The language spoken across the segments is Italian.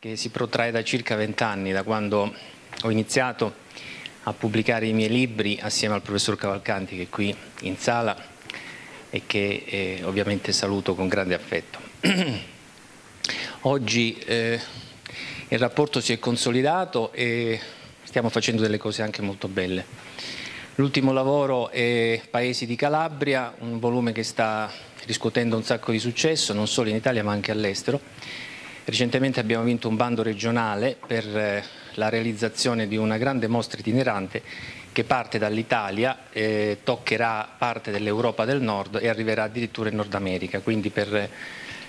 che si protrae da circa vent'anni, da quando ho iniziato a pubblicare i miei libri assieme al professor Cavalcanti che è qui in sala e che eh, ovviamente saluto con grande affetto. Oggi eh, il rapporto si è consolidato e stiamo facendo delle cose anche molto belle. L'ultimo lavoro è Paesi di Calabria, un volume che sta riscuotendo un sacco di successo non solo in Italia ma anche all'estero Recentemente abbiamo vinto un bando regionale per eh, la realizzazione di una grande mostra itinerante che parte dall'Italia, eh, toccherà parte dell'Europa del Nord e arriverà addirittura in Nord America, quindi per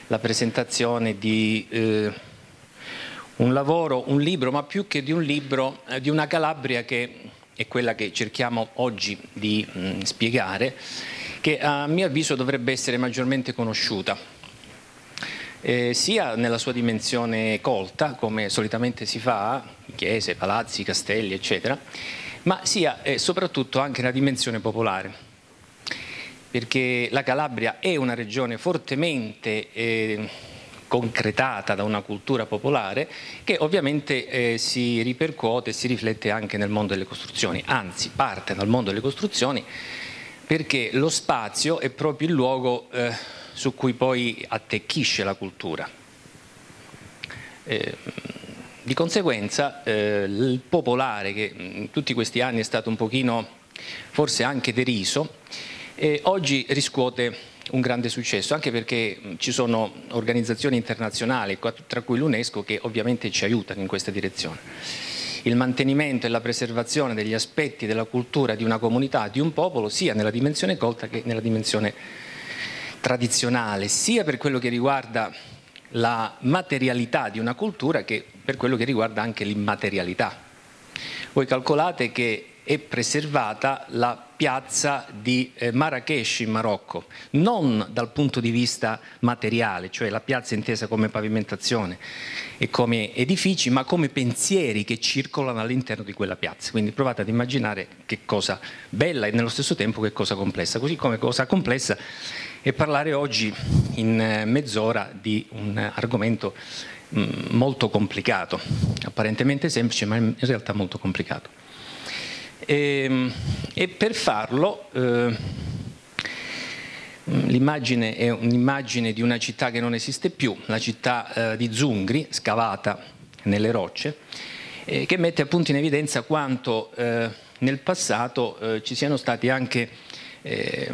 la presentazione di eh, un lavoro, un libro, ma più che di un libro, eh, di una Calabria che è quella che cerchiamo oggi di mh, mm, spiegare, che a mio avviso dovrebbe essere maggiormente conosciuta eh, sia nella sua dimensione colta, come solitamente si fa, chiese, palazzi, castelli, eccetera, ma sia eh, soprattutto anche nella dimensione popolare. Perché la Calabria è una regione fortemente eh, concretata da una cultura popolare che ovviamente eh, si ripercuote e si riflette anche nel mondo delle costruzioni, anzi parte dal mondo delle costruzioni perché lo spazio è proprio il luogo eh, su cui poi attecchisce la cultura. Eh, di conseguenza eh, il popolare che in tutti questi anni è stato un pochino forse anche deriso, eh, oggi riscuote un grande successo, anche perché ci sono organizzazioni internazionali, tra cui l'UNESCO, che ovviamente ci aiutano in questa direzione. Il mantenimento e la preservazione degli aspetti della cultura di una comunità, di un popolo, sia nella dimensione colta che nella dimensione tradizionale, sia per quello che riguarda la materialità di una cultura che per quello che riguarda anche l'immaterialità. Voi calcolate che è preservata la piazza di eh, Marrakesh in Marocco, non dal punto di vista materiale, cioè la piazza intesa come pavimentazione e come edifici, ma come pensieri che circolano all'interno di quella piazza. Quindi provate ad immaginare che cosa bella e nello stesso tempo che cosa complessa, così come cosa complessa e parlare oggi in eh, mezz'ora di un argomento mm, molto complicato, apparentemente semplice ma in realtà molto complicato. E, ehm, e per farlo eh, l'immagine è un'immagine di una città che non esiste più, la città eh, di Zungri, scavata nelle rocce, eh, che mette appunto in evidenza quanto eh, nel passato eh, ci siano stati anche eh,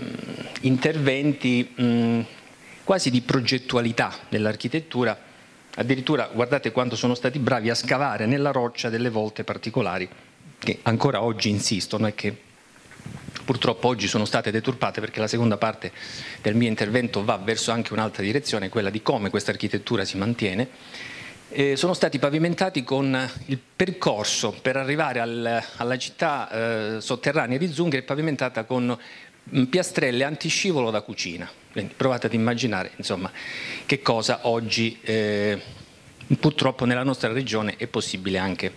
interventi mh, quasi di progettualità dell'architettura, addirittura guardate quanto sono stati bravi a scavare nella roccia delle volte particolari che ancora oggi insistono e che purtroppo oggi sono state deturpate perché la seconda parte del mio intervento va verso anche un'altra direzione, quella di come questa architettura si mantiene. Eh, sono stati pavimentati con il percorso per arrivare al, alla città eh, sotterranea di Zunghe, pavimentata con piastrelle antiscivolo da cucina. Quindi provate ad immaginare insomma, che cosa oggi eh, purtroppo nella nostra regione è possibile anche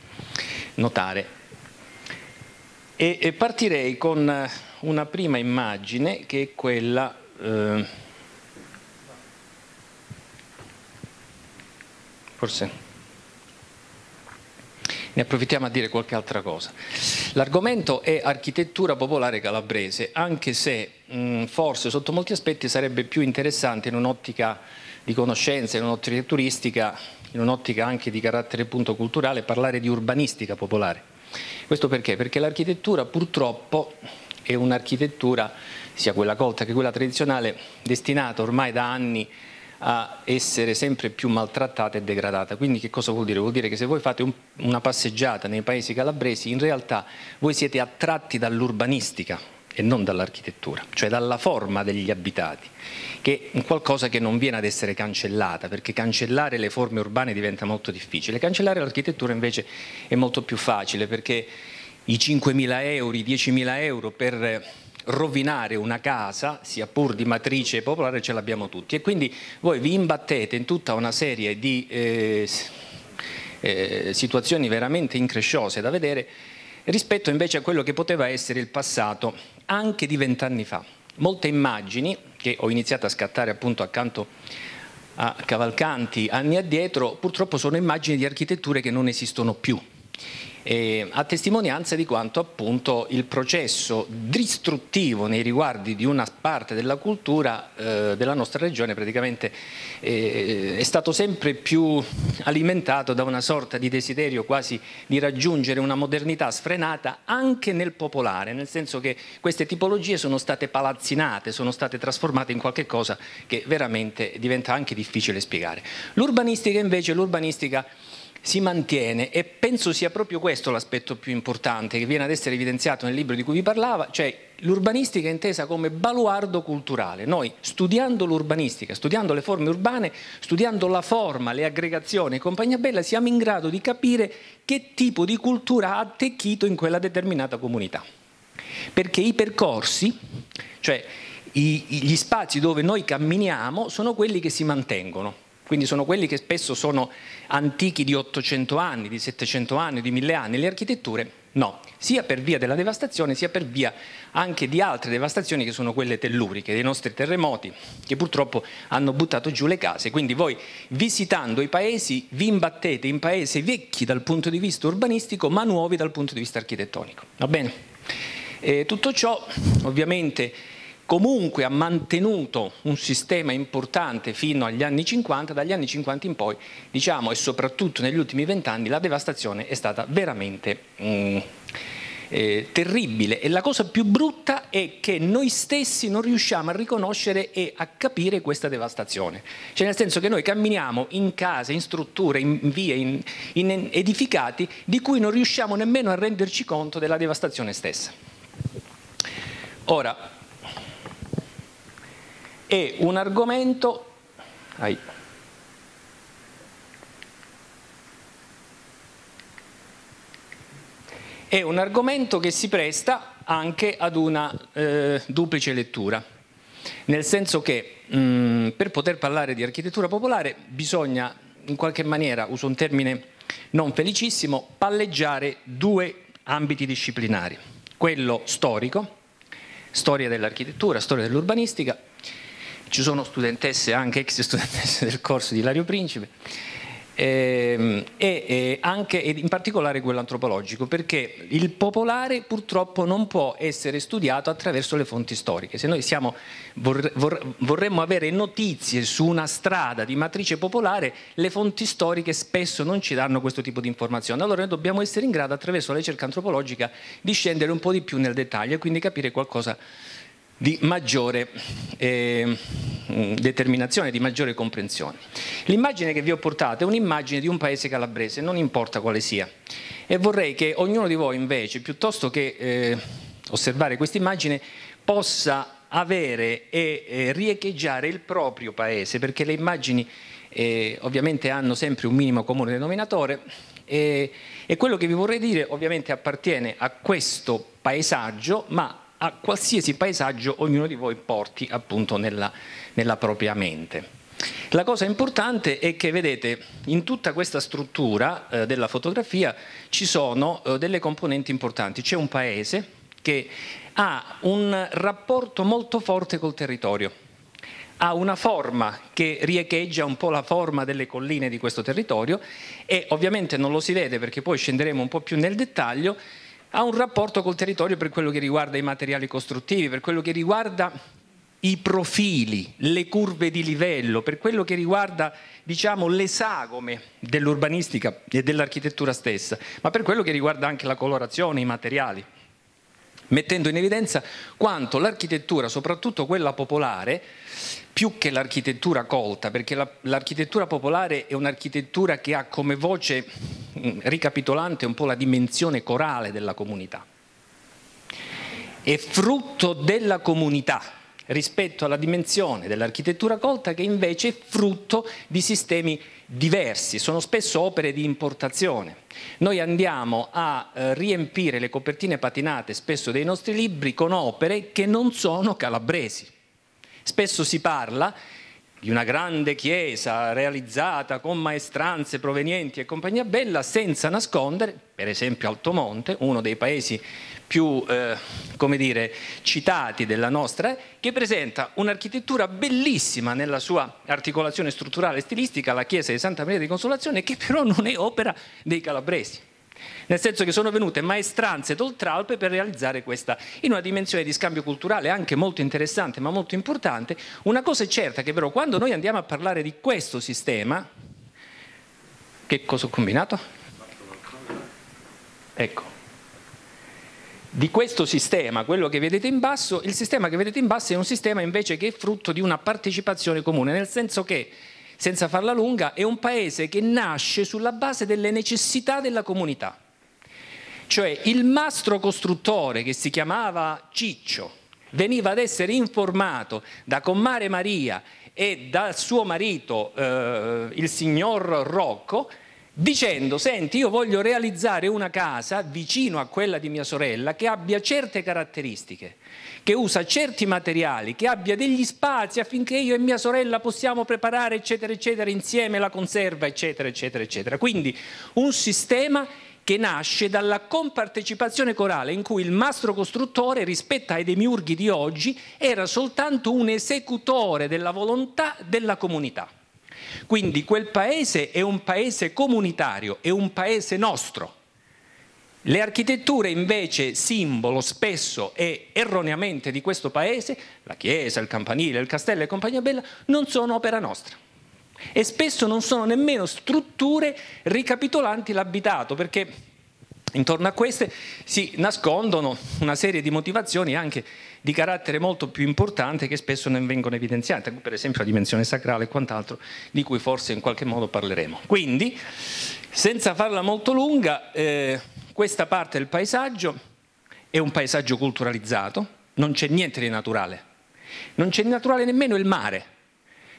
notare. E, e partirei con una prima immagine che è quella eh, forse ne approfittiamo a dire qualche altra cosa. L'argomento è architettura popolare calabrese, anche se mh, forse sotto molti aspetti sarebbe più interessante in un'ottica di conoscenza, in un'ottica turistica, in un'ottica anche di carattere punto culturale, parlare di urbanistica popolare. Questo perché? Perché l'architettura purtroppo è un'architettura, sia quella colta che quella tradizionale, destinata ormai da anni a essere sempre più maltrattata e degradata. Quindi che cosa vuol dire? Vuol dire che se voi fate un, una passeggiata nei paesi calabresi, in realtà voi siete attratti dall'urbanistica e non dall'architettura, cioè dalla forma degli abitati, che è qualcosa che non viene ad essere cancellata, perché cancellare le forme urbane diventa molto difficile. Cancellare l'architettura invece è molto più facile, perché i 5.000 euro, i 10.000 euro per rovinare una casa, sia pur di matrice popolare, ce l'abbiamo tutti e quindi voi vi imbattete in tutta una serie di eh, eh, situazioni veramente incresciose da vedere rispetto invece a quello che poteva essere il passato anche di vent'anni fa. Molte immagini che ho iniziato a scattare appunto accanto a Cavalcanti anni addietro, purtroppo sono immagini di architetture che non esistono più eh, a testimonianza di quanto appunto il processo distruttivo nei riguardi di una parte della cultura eh, della nostra regione praticamente eh, è stato sempre più alimentato da una sorta di desiderio quasi di raggiungere una modernità sfrenata anche nel popolare, nel senso che queste tipologie sono state palazzinate, sono state trasformate in qualche cosa che veramente diventa anche difficile spiegare. L'urbanistica invece, l'urbanistica si mantiene e penso sia proprio questo l'aspetto più importante che viene ad essere evidenziato nel libro di cui vi parlava, cioè l'urbanistica intesa come baluardo culturale. Noi studiando l'urbanistica, studiando le forme urbane, studiando la forma, le aggregazioni e compagnia bella, siamo in grado di capire che tipo di cultura ha attecchito in quella determinata comunità. Perché i percorsi, cioè gli spazi dove noi camminiamo, sono quelli che si mantengono quindi sono quelli che spesso sono antichi di 800 anni, di 700 anni, di 1000 anni, le architetture no, sia per via della devastazione sia per via anche di altre devastazioni che sono quelle telluriche, dei nostri terremoti che purtroppo hanno buttato giù le case, quindi voi visitando i paesi vi imbattete in paesi vecchi dal punto di vista urbanistico ma nuovi dal punto di vista architettonico, va bene? E tutto ciò ovviamente comunque ha mantenuto un sistema importante fino agli anni 50, dagli anni 50 in poi, diciamo, e soprattutto negli ultimi vent'anni, la devastazione è stata veramente mm, eh, terribile e la cosa più brutta è che noi stessi non riusciamo a riconoscere e a capire questa devastazione. Cioè nel senso che noi camminiamo in case, in strutture, in vie, in, in edificati di cui non riusciamo nemmeno a renderci conto della devastazione stessa. Ora, è un argomento ai, è un argomento che si presta anche ad una eh, duplice lettura, nel senso che mh, mm, per poter parlare di architettura popolare bisogna in qualche maniera, uso un termine non felicissimo, palleggiare due ambiti disciplinari, quello storico, storia dell'architettura, storia dell'urbanistica, ci sono studentesse, anche ex studentesse del corso di Ilario Principe, ehm, e, e anche ed in particolare quello antropologico, perché il popolare purtroppo non può essere studiato attraverso le fonti storiche. Se noi siamo, vorre, vorremmo avere notizie su una strada di matrice popolare, le fonti storiche spesso non ci danno questo tipo di informazioni. Allora noi dobbiamo essere in grado attraverso la ricerca antropologica di scendere un po' di più nel dettaglio e quindi capire qualcosa di maggiore eh, determinazione, di maggiore comprensione. L'immagine che vi ho portato è un'immagine di un paese calabrese, non importa quale sia, e vorrei che ognuno di voi invece, piuttosto che eh, osservare questa immagine, possa avere e eh, riecheggiare il proprio paese, perché le immagini eh, ovviamente hanno sempre un minimo comune denominatore e, quello che vi vorrei dire ovviamente appartiene a questo paesaggio, ma a qualsiasi paesaggio ognuno di voi porti appunto nella, nella propria mente. La cosa importante è che, vedete, in tutta questa struttura eh, della fotografia ci sono eh, delle componenti importanti. C'è un paese che ha un rapporto molto forte col territorio, ha una forma che riecheggia un po' la forma delle colline di questo territorio e ovviamente non lo si vede perché poi scenderemo un po' più nel dettaglio, ha un rapporto col territorio per quello che riguarda i materiali costruttivi, per quello che riguarda i profili, le curve di livello, per quello che riguarda diciamo, le sagome dell'urbanistica e dell'architettura stessa, ma per quello che riguarda anche la colorazione, i materiali, mettendo in evidenza quanto l'architettura, soprattutto quella popolare, più che l'architettura colta, perché l'architettura popolare è un'architettura che ha come voce mm, ricapitolante un po' la dimensione corale della comunità. È frutto della comunità rispetto alla dimensione dell'architettura colta che invece è frutto di sistemi diversi, sono spesso opere di importazione. Noi andiamo a eh, riempire le copertine patinate spesso dei nostri libri con opere che non sono calabresi Spesso si parla di una grande chiesa realizzata con maestranze provenienti e compagnia bella, senza nascondere, per esempio Altomonte, uno dei paesi più eh, come dire, citati della nostra, che presenta un'architettura bellissima nella sua articolazione strutturale e stilistica, la chiesa di Santa Maria di Consolazione, che però non è opera dei calabresi nel senso che sono venute maestranze d'Oltralpe per realizzare questa, in una dimensione di scambio culturale anche molto interessante ma molto importante. Una cosa è certa che però quando noi andiamo a parlare di questo sistema, che cosa ho combinato? Ecco. Di questo sistema, quello che vedete in basso, il sistema che vedete in basso è un sistema invece che è frutto di una partecipazione comune, nel senso che senza farla lunga, è un paese che nasce sulla base delle necessità della comunità. Cioè il mastro costruttore che si chiamava Ciccio veniva ad essere informato da Commare Maria e dal suo marito, eh, il signor Rocco, dicendo, senti, io voglio realizzare una casa vicino a quella di mia sorella che abbia certe caratteristiche che usa certi materiali, che abbia degli spazi affinché io e mia sorella possiamo preparare, eccetera, eccetera, insieme la conserva, eccetera, eccetera, eccetera. Quindi un sistema che nasce dalla compartecipazione corale in cui il mastro costruttore rispetto ai demiurghi di oggi era soltanto un esecutore della volontà della comunità. Quindi quel paese è un paese comunitario, è un paese nostro le architetture invece simbolo spesso e erroneamente di questo paese, la chiesa, il campanile, il castello e compagnia bella, non sono opera nostra. E spesso non sono nemmeno strutture ricapitolanti l'abitato, perché intorno a queste si nascondono una serie di motivazioni anche di carattere molto più importante che spesso non vengono evidenziate, per esempio la dimensione sacrale e quant'altro, di cui forse in qualche modo parleremo. Quindi, senza farla molto lunga, eh, questa parte del paesaggio è un paesaggio culturalizzato, non c'è niente di naturale, non c'è naturale nemmeno il mare,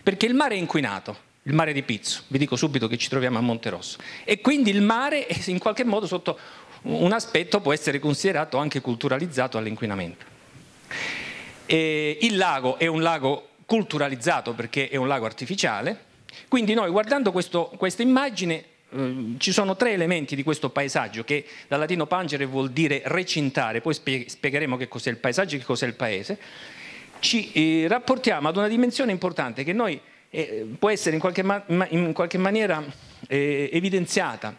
perché il mare è inquinato, il mare di Pizzo, vi dico subito che ci troviamo a Monterosso, e quindi il mare in qualche modo sotto un aspetto può essere considerato anche culturalizzato all'inquinamento. il lago è un lago culturalizzato perché è un lago artificiale, quindi noi guardando questo, questa immagine Ehm, ci sono tre elementi di questo paesaggio che dal latino pangere vuol dire recintare, poi spiegheremo che cos'è il paesaggio e che cos'è il paese, ci eh, rapportiamo ad una dimensione importante che noi eh, può essere in qualche, ma in qualche maniera eh, evidenziata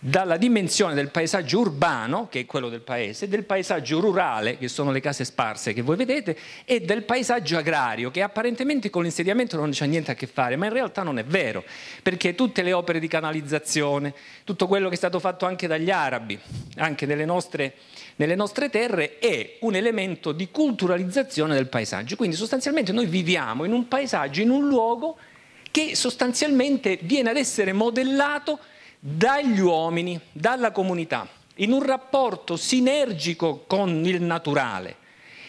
dalla dimensione del paesaggio urbano, che è quello del paese, del paesaggio rurale, che sono le case sparse che voi vedete, e del paesaggio agrario, che apparentemente con l'insediamento non c'ha niente a che fare, ma in realtà non è vero, perché tutte le opere di canalizzazione, tutto quello che è stato fatto anche dagli arabi, anche nelle nostre, nelle nostre terre, è un elemento di culturalizzazione del paesaggio. Quindi sostanzialmente noi viviamo in un paesaggio, in un luogo che sostanzialmente viene ad essere modellato dagli uomini, dalla comunità, in un rapporto sinergico con il naturale,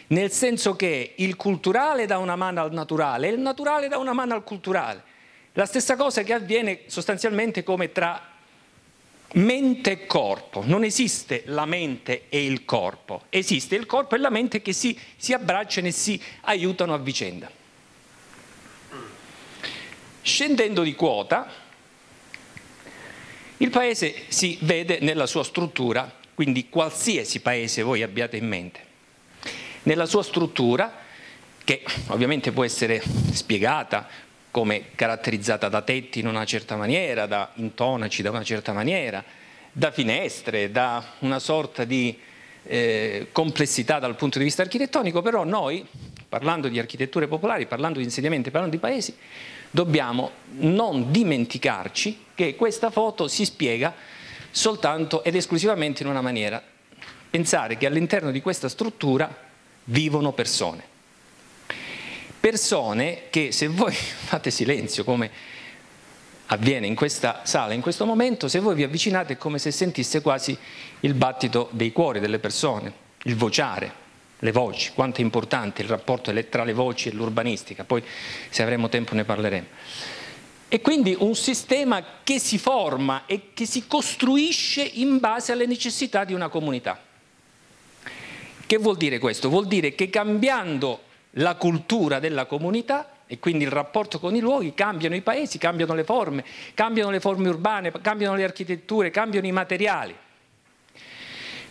nel senso che il culturale dà una mano al naturale e il naturale dà una mano al culturale. La stessa cosa che avviene sostanzialmente come tra mente e corpo. Non esiste la mente e il corpo, esiste il corpo e la mente che si, si abbracciano e si aiutano a vicenda. Scendendo di quota, il paese si vede nella sua struttura, quindi qualsiasi paese voi abbiate in mente, nella sua struttura che ovviamente può essere spiegata come caratterizzata da tetti in una certa maniera, da intonaci da una certa maniera, da finestre, da una sorta di eh, complessità dal punto di vista architettonico, però noi, parlando di architetture popolari, parlando di insediamenti, parlando di paesi, dobbiamo non dimenticarci che questa foto si spiega soltanto ed esclusivamente in una maniera. Pensare che all'interno di questa struttura vivono persone. Persone che se voi fate silenzio come avviene in questa sala in questo momento, se voi vi avvicinate è come se sentisse quasi il battito dei cuori delle persone, il vociare, le voci, quanto è importante il rapporto tra le voci e l'urbanistica, poi se avremo tempo ne parleremo. E quindi un sistema che si forma e che si costruisce in base alle necessità di una comunità. Che vuol dire questo? Vuol dire che cambiando la cultura della comunità e quindi il rapporto con i luoghi, cambiano i paesi, cambiano le forme, cambiano le forme urbane, cambiano le architetture, cambiano i materiali.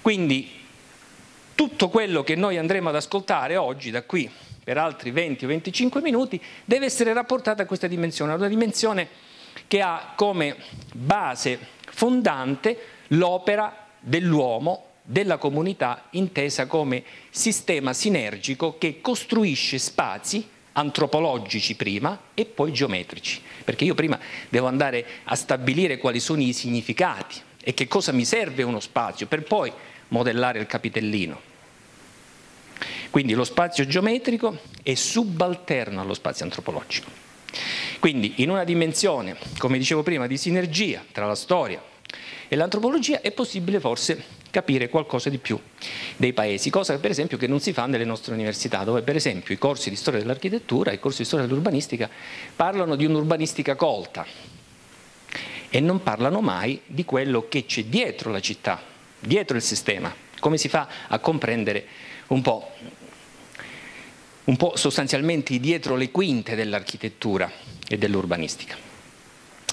Quindi tutto quello che noi andremo ad ascoltare oggi da qui per altri 20 o 25 minuti deve essere rapportato a questa dimensione, una dimensione che ha come base fondante l'opera dell'uomo, della comunità intesa come sistema sinergico che costruisce spazi antropologici prima e poi geometrici, perché io prima devo andare a stabilire quali sono i significati e che cosa mi serve uno spazio per poi modellare il capitellino. Quindi lo spazio geometrico è subalterno allo spazio antropologico. Quindi in una dimensione, come dicevo prima, di sinergia tra la storia e l'antropologia è possibile forse capire qualcosa di più dei paesi, cosa per esempio che non si fa nelle nostre università, dove per esempio i corsi di storia dell'architettura e i corsi di storia dell'urbanistica parlano di un'urbanistica colta e non parlano mai di quello che c'è dietro la città, dietro il sistema, come si fa a comprendere un po', un po sostanzialmente dietro le quinte dell'architettura e dell'urbanistica.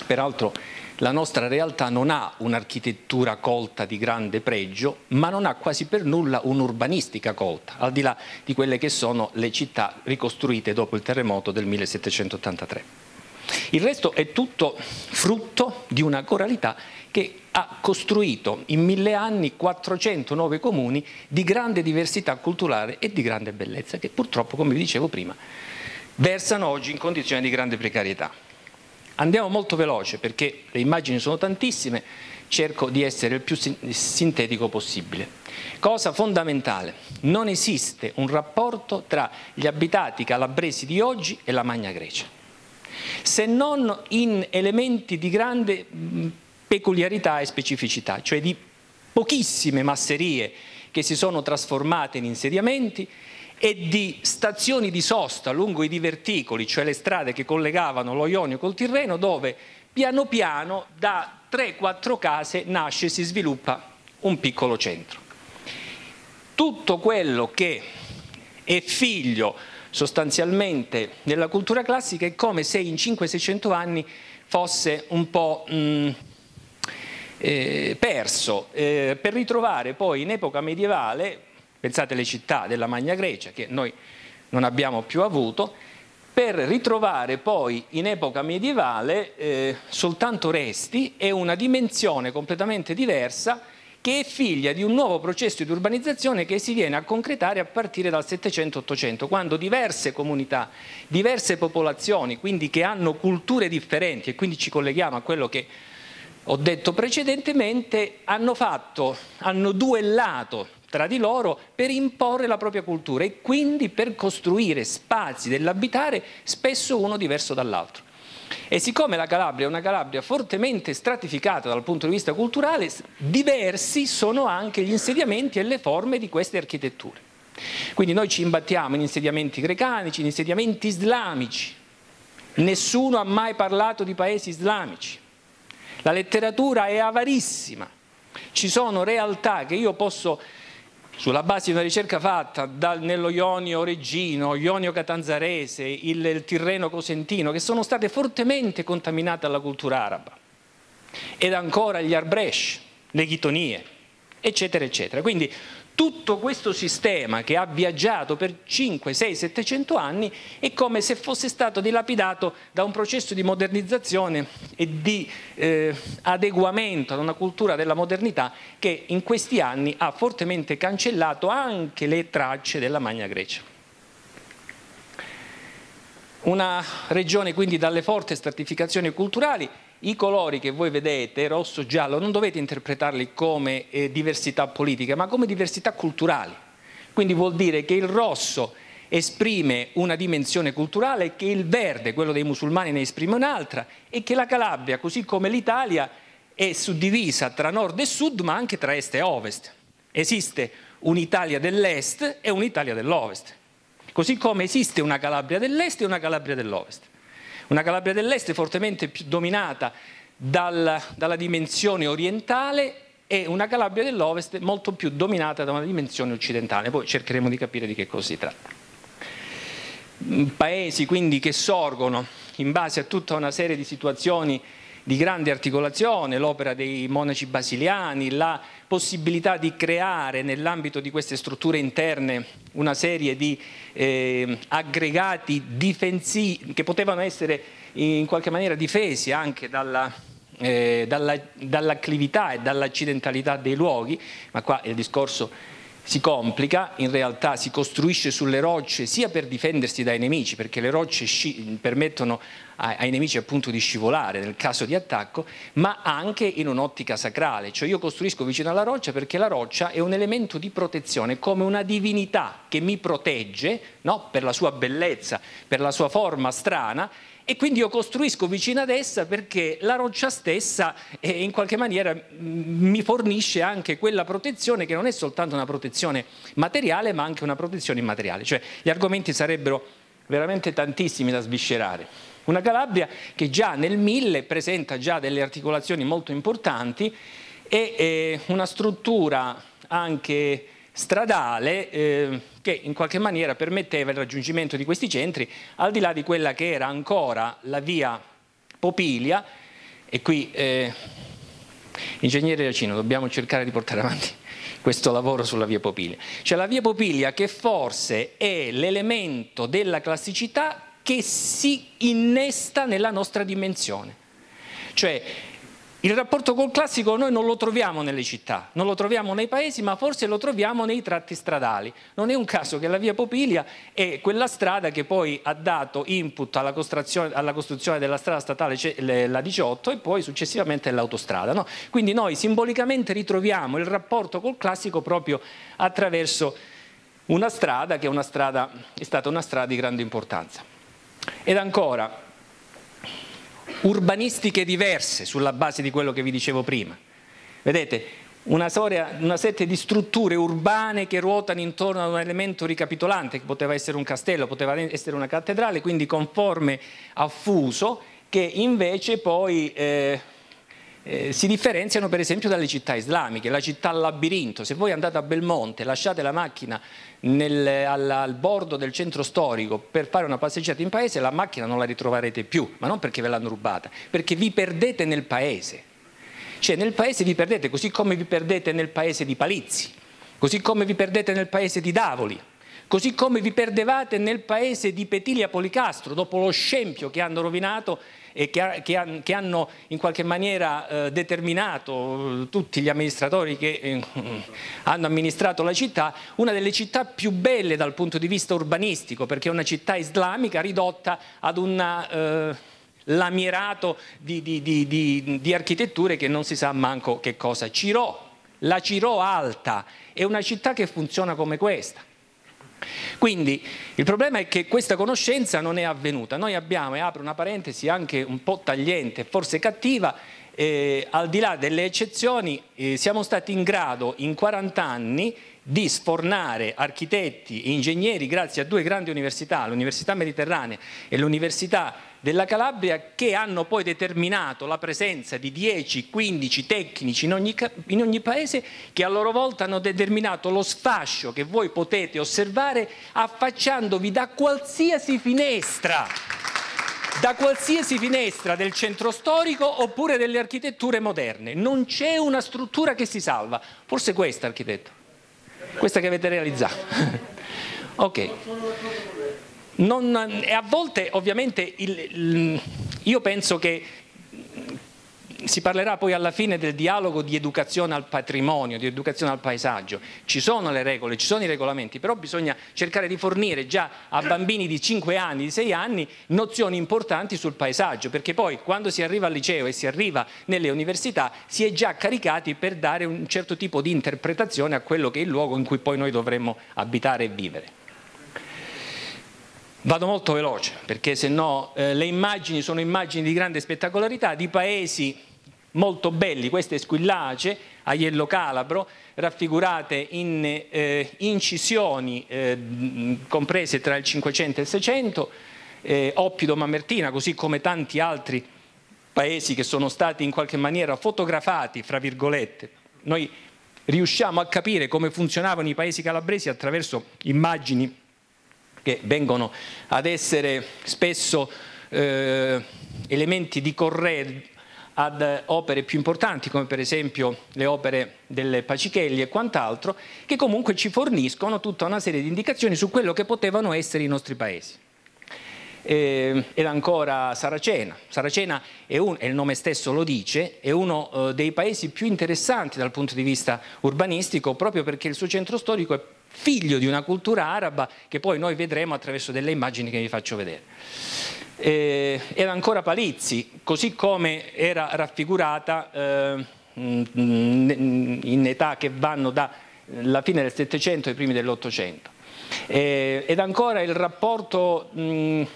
Peraltro la nostra realtà non ha un'architettura colta di grande pregio, ma non ha quasi per nulla un'urbanistica colta, al di là di quelle che sono le città ricostruite dopo il terremoto del 1783. Il resto è tutto frutto di una coralità che ha costruito in mille anni 409 comuni di grande diversità culturale e di grande bellezza, che purtroppo, come vi dicevo prima, versano oggi in condizioni di grande precarietà. Andiamo molto veloce perché le immagini sono tantissime, cerco di essere il più sintetico possibile. Cosa fondamentale, non esiste un rapporto tra gli abitati calabresi di oggi e la Magna Grecia, se non in elementi di grande peculiarità e specificità, cioè di pochissime masserie che si sono trasformate in insediamenti e di stazioni di sosta lungo i diverticoli, cioè le strade che collegavano lo Ionio col Tirreno, dove piano piano da 3-4 case nasce e si sviluppa un piccolo centro. Tutto quello che è figlio sostanzialmente della cultura classica è come se in 500-600 anni fosse un po' mh, eh, perso, eh, per ritrovare poi in epoca medievale pensate alle città della Magna Grecia che noi non abbiamo più avuto, per ritrovare poi in epoca medievale eh, soltanto resti e una dimensione completamente diversa che è figlia di un nuovo processo di urbanizzazione che si viene a concretare a partire dal 700-800, quando diverse comunità, diverse popolazioni, quindi che hanno culture differenti, e quindi ci colleghiamo a quello che ho detto precedentemente, hanno, fatto, hanno duellato tra di loro per imporre la propria cultura e quindi per costruire spazi dell'abitare spesso uno diverso dall'altro. E siccome la Calabria è una Calabria fortemente stratificata dal punto di vista culturale, diversi sono anche gli insediamenti e le forme di queste architetture. Quindi noi ci imbattiamo in insediamenti grecanici, in insediamenti islamici. Nessuno ha mai parlato di paesi islamici. La letteratura è avarissima. Ci sono realtà che io posso sulla base di una ricerca fatta dal, nello Ionio Reggino, Ionio Catanzarese, il, il Tirreno Cosentino, che sono state fortemente contaminate dalla cultura araba, ed ancora gli Arbresh, le chitonie, eccetera, eccetera. Quindi tutto questo sistema che ha viaggiato per 5, 6, 700 anni è come se fosse stato dilapidato da un processo di modernizzazione e di eh, adeguamento ad una cultura della modernità che in questi anni ha fortemente cancellato anche le tracce della Magna Grecia. Una regione quindi dalle forti stratificazioni culturali i colori che voi vedete, rosso, giallo, non dovete interpretarli come eh, diversità politica, ma come diversità culturali. Quindi vuol dire che il rosso esprime una dimensione culturale, che il verde, quello dei musulmani, ne esprime un'altra e che la Calabria, così come l'Italia, è suddivisa tra nord e sud, ma anche tra est e ovest. Esiste un'Italia dell'est e un'Italia dell'ovest, così come esiste una Calabria dell'est e una Calabria dell'ovest. Una Calabria dell'Est fortemente più dominata dal, dalla dimensione orientale e una Calabria dell'Ovest molto più dominata da una dimensione occidentale. Poi cercheremo di capire di che cosa si tratta. paesi quindi che sorgono in base a tutta una serie di situazioni di grande articolazione, l'opera dei monaci basiliani, la possibilità di creare nell'ambito di queste strutture interne una serie di eh, aggregati difensivi che potevano essere in qualche maniera difesi anche dalla, eh, dalla, dall'acclività e dall'accidentalità dei luoghi, ma qua il discorso si complica, in realtà si costruisce sulle rocce sia per difendersi dai nemici, perché le rocce permettono ai, nemici appunto di scivolare nel caso di attacco, ma anche in un'ottica sacrale, cioè io costruisco vicino alla roccia perché la roccia è un elemento di protezione, come una divinità che mi protegge no? per la sua bellezza, per la sua forma strana e quindi io costruisco vicino ad essa perché la roccia stessa eh, in qualche maniera mi fornisce anche quella protezione che non è soltanto una protezione materiale ma anche una protezione immateriale, cioè gli argomenti sarebbero veramente tantissimi da sviscerare. Una Calabria che già nel 1000 presenta già delle articolazioni molto importanti e eh, una struttura anche stradale eh, che in qualche maniera permetteva il raggiungimento di questi centri al di là di quella che era ancora la via Popilia. E qui eh, ingegnere Iacino dobbiamo cercare di portare avanti questo lavoro sulla via Popilia. Cioè la via Popilia che forse è l'elemento della classicità che si innesta nella nostra dimensione. Cioè il rapporto col classico noi non lo troviamo nelle città, non lo troviamo nei paesi, ma forse lo troviamo nei tratti stradali. Non è un caso che la via Popilia è quella strada che poi ha dato input alla costruzione, alla costruzione della strada statale, la 18, e poi successivamente l'autostrada. No? Quindi noi simbolicamente ritroviamo il rapporto col classico proprio attraverso una strada che è, una strada, è stata una strada di grande importanza. Ed ancora, urbanistiche diverse sulla base di quello che vi dicevo prima. Vedete, una, storia, una serie di strutture urbane che ruotano intorno a un elemento ricapitolante, che poteva essere un castello, poteva essere una cattedrale, quindi con forme a fuso, che invece poi eh, eh, si differenziano per esempio dalle città islamiche, la città labirinto, se voi andate a Belmonte, lasciate la macchina nel, al, al, bordo del centro storico per fare una passeggiata in paese, la macchina non la ritroverete più, ma non perché ve l'hanno rubata, perché vi perdete nel paese. Cioè nel paese vi perdete, così come vi perdete nel paese di Palizzi, così come vi perdete nel paese di Davoli, così come vi perdevate nel paese di Petilia Policastro, dopo lo scempio che hanno rovinato e che, che, che hanno in qualche maniera eh, determinato eh, tutti gli amministratori che eh, hanno amministrato la città, una delle città più belle dal punto di vista urbanistico, perché è una città islamica ridotta ad un eh, lamierato di, di, di, di architetture che non si sa manco che cosa. Ciro, la Ciro Alta è una città che funziona come questa quindi il problema è che questa conoscenza non è avvenuta. Noi abbiamo, e apro una parentesi anche un po' tagliente, forse cattiva, eh, al di là delle eccezioni, eh, siamo stati in grado in 40 anni di sfornare architetti e ingegneri grazie a due grandi università, l'Università Mediterranea e l'Università della Calabria, che hanno poi determinato la presenza di 10-15 tecnici in ogni, in ogni paese che a loro volta hanno determinato lo sfascio che voi potete osservare affacciandovi da qualsiasi finestra da qualsiasi finestra del centro storico oppure delle architetture moderne. Non c'è una struttura che si salva. Forse questa, architetto questa che avete realizzato. ok. Non, a volte ovviamente il, il, io penso che si parlerà poi alla fine del dialogo di educazione al patrimonio, di educazione al paesaggio. Ci sono le regole, ci sono i regolamenti, però bisogna cercare di fornire già a bambini di 5 anni, di 6 anni, nozioni importanti sul paesaggio, perché poi quando si arriva al liceo e si arriva nelle università si è già caricati per dare un certo tipo di interpretazione a quello che è il luogo in cui poi noi dovremmo abitare e vivere. Vado molto veloce perché se no eh, le immagini sono immagini di grande spettacolarità di paesi molto belli, queste squillace a Iello Calabro, raffigurate in eh, incisioni eh, comprese tra il 500 e il 600, eh, Oppido Mamertina, così come tanti altri paesi che sono stati in qualche maniera fotografati, fra virgolette. Noi riusciamo a capire come funzionavano i paesi calabresi attraverso immagini che vengono ad essere spesso eh, elementi di corredo ad opere più importanti come per esempio le opere delle Pacichelli e quant'altro che comunque ci forniscono tutta una serie di indicazioni su quello che potevano essere i nostri paesi. Eh, ed ancora Saracena. Saracena è un, e il nome stesso lo dice, è uno eh, dei paesi più interessanti dal punto di vista urbanistico proprio perché il suo centro storico è figlio di una cultura araba che poi noi vedremo attraverso delle immagini che vi faccio vedere eh, era ancora Palizzi, così come era raffigurata eh, in età che vanno dalla fine del Settecento ai primi dell'Ottocento. Eh, ed ancora il rapporto mh, eh,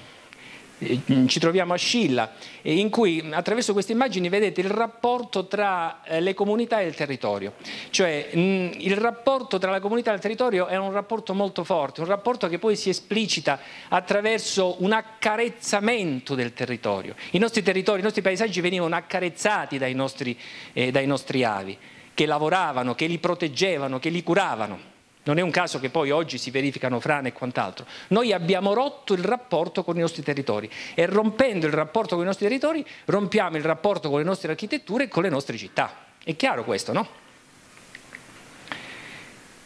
ci troviamo a Scilla, in cui attraverso queste immagini vedete il rapporto tra eh, le comunità e il territorio. Cioè il rapporto tra la comunità e il territorio è un rapporto molto forte, un rapporto che poi si esplicita attraverso un accarezzamento del territorio. I nostri territori, i nostri paesaggi venivano accarezzati dai nostri, eh, dai nostri avi, che lavoravano, che li proteggevano, che li curavano. Non è un caso che poi oggi si verificano frane e quant'altro. Noi abbiamo rotto il rapporto con i nostri territori e rompendo il rapporto con i nostri territori rompiamo il rapporto con le nostre architetture e con le nostre città. È chiaro questo, no?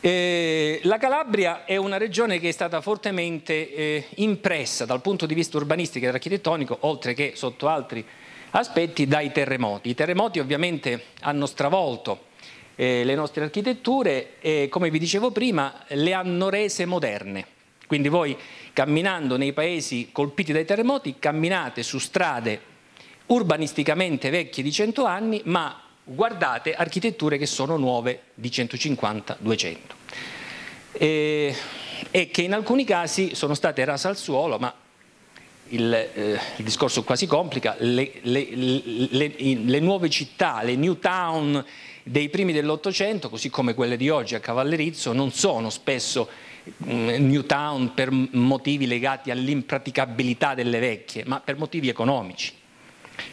Eh, la Calabria è una regione che è stata fortemente eh, impressa dal punto di vista urbanistico ed architettonico, oltre che sotto altri aspetti, dai terremoti. I terremoti ovviamente hanno stravolto eh, le nostre architetture e come vi dicevo prima le hanno rese moderne. Quindi voi camminando nei paesi colpiti dai terremoti camminate su strade urbanisticamente vecchie di 100 anni ma guardate architetture che sono nuove di 150-200 e, e, che in alcuni casi sono state rase al suolo ma il, eh, il discorso qua si complica, le, le, le, le nuove città, le new town dei primi dell'Ottocento, così come quelle di oggi a Cavallerizzo, non sono spesso mm, new town per motivi legati all'impraticabilità delle vecchie, ma per motivi economici.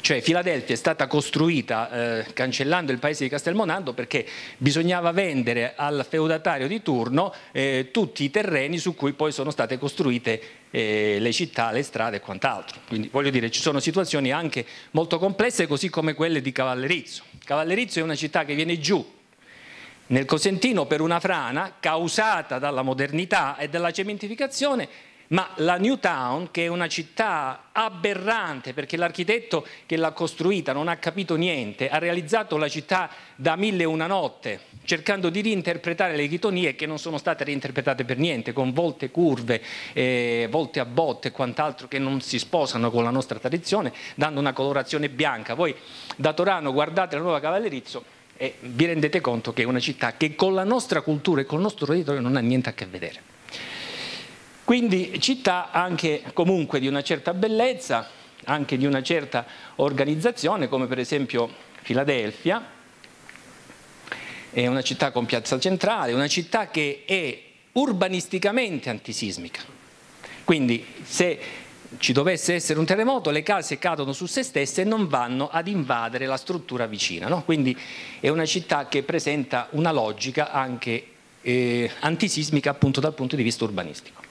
Cioè Filadelfia è stata costruita eh, cancellando il paese di Castelmonando perché bisognava vendere al feudatario di turno eh, tutti i terreni su cui poi sono state costruite eh, le città, le strade e quant'altro. Quindi voglio dire ci sono situazioni anche molto complesse così come quelle di Cavallerizzo. Cavallerizzo è una città che viene giù nel Cosentino per una frana causata dalla modernità e dalla cementificazione ma la New Town, che è una città aberrante perché l'architetto che l'ha costruita non ha capito niente, ha realizzato la città da mille e una notte, cercando di reinterpretare le chitonie che non sono state reinterpretate per niente, con volte curve, eh, volte a botte e quant'altro che non si sposano con la nostra tradizione, dando una colorazione bianca. Voi da Torano guardate la nuova Cavallerizzo e vi rendete conto che è una città che con la nostra cultura e con il nostro territorio non ha niente a che vedere. Quindi città anche comunque di una certa bellezza, anche di una certa organizzazione, come per esempio Filadelfia, è una città con piazza centrale, una città che è urbanisticamente antisismica. Quindi se ci dovesse essere un terremoto, le case cadono su se stesse e non vanno ad invadere la struttura vicina. No? Quindi è una città che presenta una logica anche eh, antisismica appunto dal punto di vista urbanistico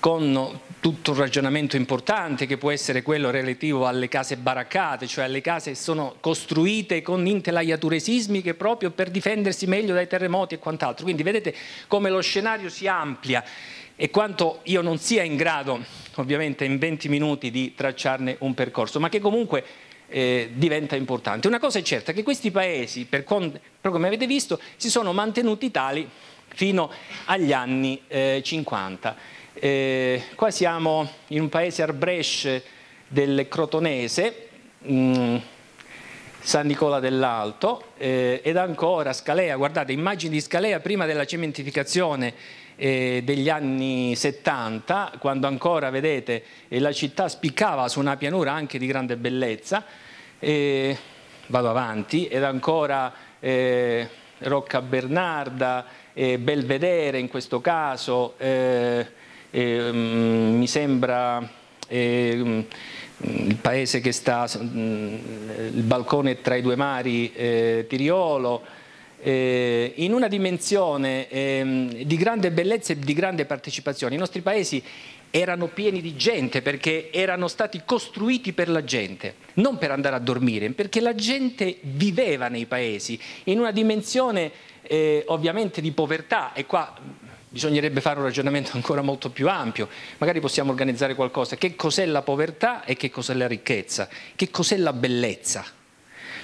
con tutto un ragionamento importante che può essere quello relativo alle case baraccate, cioè alle case che sono costruite con intelaiature sismiche proprio per difendersi meglio dai terremoti e quant'altro. Quindi vedete come lo scenario si amplia e quanto io non sia in grado, ovviamente in 20 minuti, di tracciarne un percorso, ma che comunque eh, diventa importante. Una cosa è certa, che questi paesi, per come avete visto, si sono mantenuti tali fino agli anni eh, 50 eh, qua siamo in un paese Arbresce del Crotonese, mh, mm, San Nicola dell'Alto eh, ed ancora Scalea, guardate immagini di Scalea prima della cementificazione eh, degli anni 70 quando ancora vedete eh, la città spiccava su una pianura anche di grande bellezza. Vado avanti. Ed ancora eh, Rocca Bernarda Belvedere in questo caso eh, eh, mi sembra eh, il paese che sta, il balcone tra i due mari, eh, Tiriolo, eh, in una dimensione eh, di grande bellezza e di grande partecipazione. I nostri paesi erano pieni di gente perché erano stati costruiti per la gente, non per andare a dormire, perché la gente viveva nei paesi in una dimensione eh, ovviamente di povertà e qua bisognerebbe fare un ragionamento ancora molto più ampio, magari possiamo organizzare qualcosa, che cos'è la povertà e che cos'è la ricchezza, che cos'è la bellezza,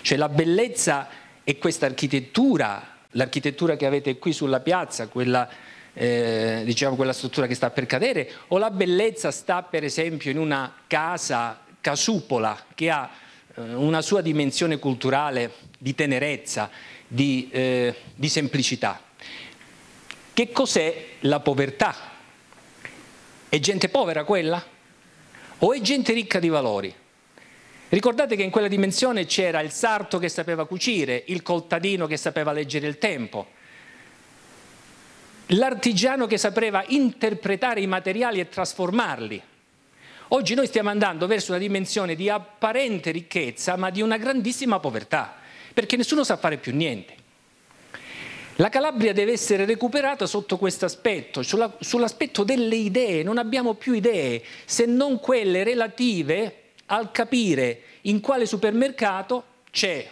cioè la bellezza è questa architettura, l'architettura che avete qui sulla piazza, quella, diciamo, quella struttura che sta per cadere, o la bellezza sta per esempio in una casa casupola che ha eh, una sua dimensione culturale di tenerezza, di, eh, di semplicità. Che cos'è la povertà? È gente povera quella? O è gente ricca di valori? Ricordate che in quella dimensione c'era il sarto che sapeva cucire, il coltadino che sapeva leggere il tempo, l'artigiano che sapeva interpretare i materiali e trasformarli. Oggi noi stiamo andando verso una dimensione di apparente ricchezza ma di una grandissima povertà, perché nessuno sa fare più niente. La Calabria deve essere recuperata sotto questo aspetto, sull'aspetto delle idee. Non abbiamo più idee se non quelle relative al capire in quale supermercato c'è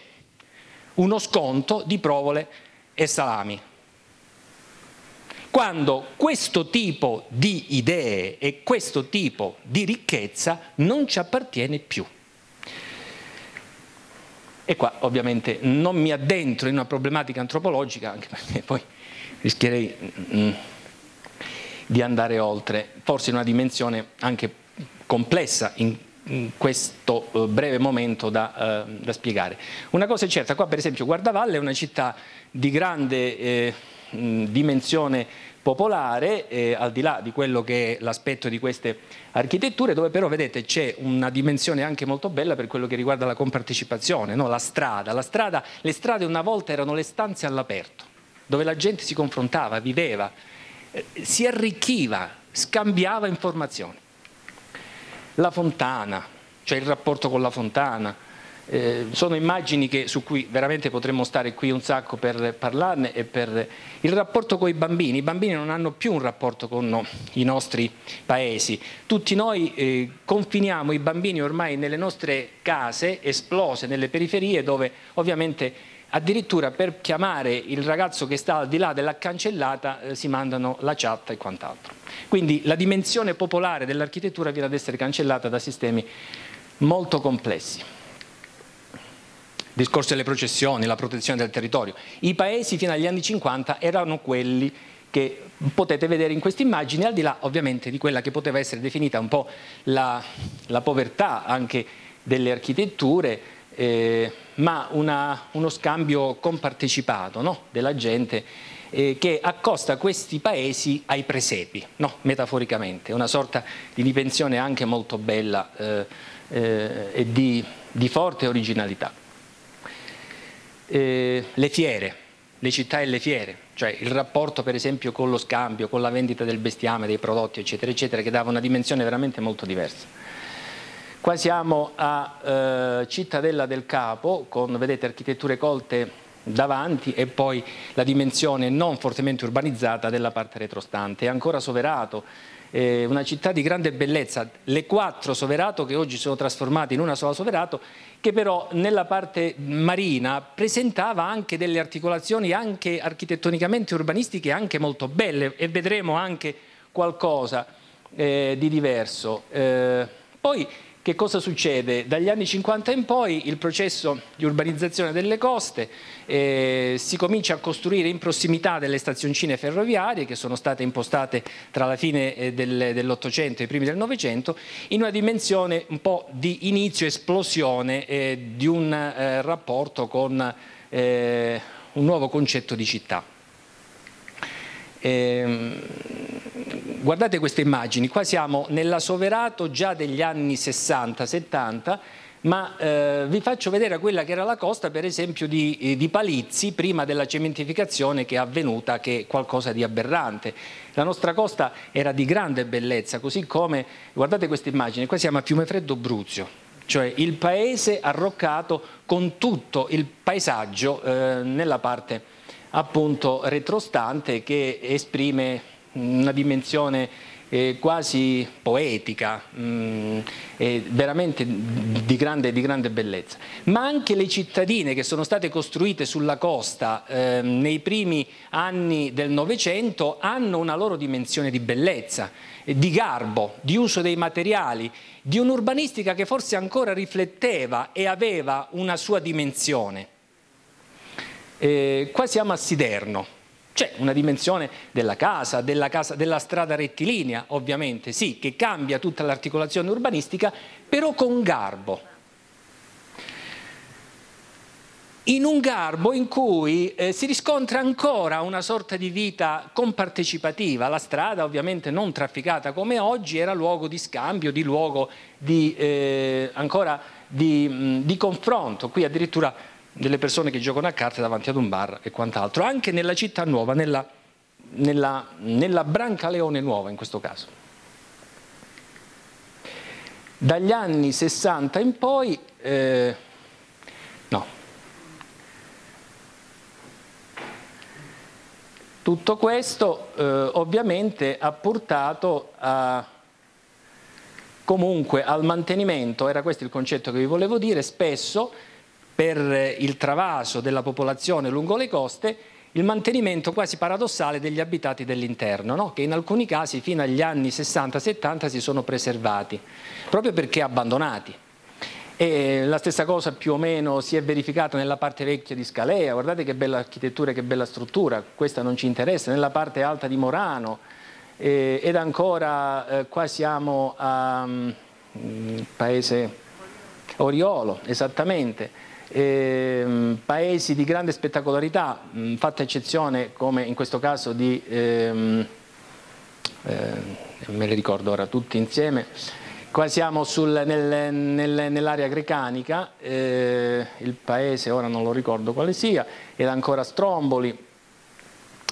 uno sconto di provole e salami. Quando questo tipo di idee e questo tipo di ricchezza non ci appartiene più. E qua ovviamente non mi addentro in una problematica antropologica, anche perché poi rischierei mm, di andare oltre, forse in una dimensione anche complessa in, in questo eh, breve momento da, eh, da, spiegare. Una cosa è certa, qua per esempio Guardavalle è una città di grande eh, dimensione popolare, eh, al di là di quello che è l'aspetto di queste architetture, dove però vedete c'è una dimensione anche molto bella per quello che riguarda la compartecipazione, no? la, strada. la strada. Le strade una volta erano le stanze all'aperto, dove la gente si confrontava, viveva, eh, si arricchiva, scambiava informazioni. La fontana, cioè il rapporto con la fontana, eh, sono immagini che, su cui veramente potremmo stare qui un sacco per parlarne e per il rapporto con i bambini. I bambini non hanno più un rapporto con i nostri paesi. Tutti noi eh, confiniamo i bambini ormai nelle nostre case esplose, nelle periferie dove ovviamente addirittura per chiamare il ragazzo che sta al di là della cancellata eh, si mandano la chat e quant'altro. Quindi la dimensione popolare dell'architettura viene ad essere cancellata da sistemi molto complessi discorso delle processioni, la protezione del territorio. I paesi fino agli anni 50 erano quelli che potete vedere in queste immagini, al di là ovviamente di quella che poteva essere definita un po' la, la povertà anche delle architetture, eh, ma una, uno scambio compartecipato no? della gente eh, che accosta questi paesi ai presepi, no? metaforicamente, una sorta di dimensione anche molto bella eh, eh e di, di forte originalità eh, le fiere, le città e le fiere, cioè il rapporto per esempio con lo scambio, con la vendita del bestiame, dei prodotti eccetera eccetera che dava una dimensione veramente molto diversa. Qua siamo a eh, Cittadella del Capo con vedete architetture colte davanti e poi la dimensione non fortemente urbanizzata della parte retrostante. È ancora Soverato, eh, una città di grande bellezza, le quattro Soverato che oggi sono trasformate in una sola Soverato che però nella parte marina presentava anche delle articolazioni anche architettonicamente urbanistiche anche molto belle e vedremo anche qualcosa eh, di diverso. Eh, poi che cosa succede? Dagli anni 50 in poi il processo di urbanizzazione delle coste eh, si comincia a costruire in prossimità delle stazioncine ferroviarie che sono state impostate tra la fine eh, del, dell'Ottocento e i primi del Novecento in una dimensione un po' di inizio esplosione eh, di un eh, rapporto con eh, un nuovo concetto di città. Ehm, guardate queste immagini, qua siamo nella Soverato già degli anni 60-70, ma eh, vi faccio vedere quella che era la costa per esempio di, eh, di, Palizzi prima della cementificazione che è avvenuta, che è qualcosa di aberrante. La nostra costa era di grande bellezza, così come, guardate queste immagini, qua siamo a Fiumefreddo Bruzio, cioè il paese arroccato con tutto il paesaggio eh, nella parte appunto retrostante che esprime una dimensione eh, quasi poetica, mh, mm, veramente di grande, di grande, bellezza. Ma anche le cittadine che sono state costruite sulla costa eh, nei primi anni del Novecento hanno una loro dimensione di bellezza, eh, di garbo, di uso dei materiali, di un'urbanistica che forse ancora rifletteva e aveva una sua dimensione. Eh, qua siamo a Siderno, c'è una dimensione della casa, della casa, della strada rettilinea, ovviamente, sì, che cambia tutta l'articolazione urbanistica, però con garbo. In un garbo in cui eh, si riscontra ancora una sorta di vita compartecipativa, la strada ovviamente non trafficata come oggi era luogo di scambio, di luogo di, eh, ancora di, mh, di confronto, qui addirittura delle persone che giocano a carte davanti ad un bar e quant'altro, anche nella città nuova, nella, nella, nella Brancaleone nuova in questo caso. Dagli anni 60 in poi, eh, no, tutto questo eh, ovviamente ha portato a, comunque al mantenimento, era questo il concetto che vi volevo dire, spesso per il travaso della popolazione lungo le coste il mantenimento quasi paradossale degli abitati dell'interno, no? che in alcuni casi fino agli anni 60-70 si sono preservati, proprio perché abbandonati. E la stessa cosa più o meno si è verificata nella parte vecchia di Scalea, guardate che bella architettura che bella struttura, questa non ci interessa, nella parte alta di Morano, eh, ed ancora eh, qua siamo a um, paese Oriolo, esattamente eh, paesi di grande spettacolarità, mh, fatta eccezione come in questo caso di, ehm, eh, me le ricordo ora tutti insieme, qua siamo nel, nel, nell'area grecanica, eh, il paese ora non lo ricordo quale sia, ed ancora Stromboli,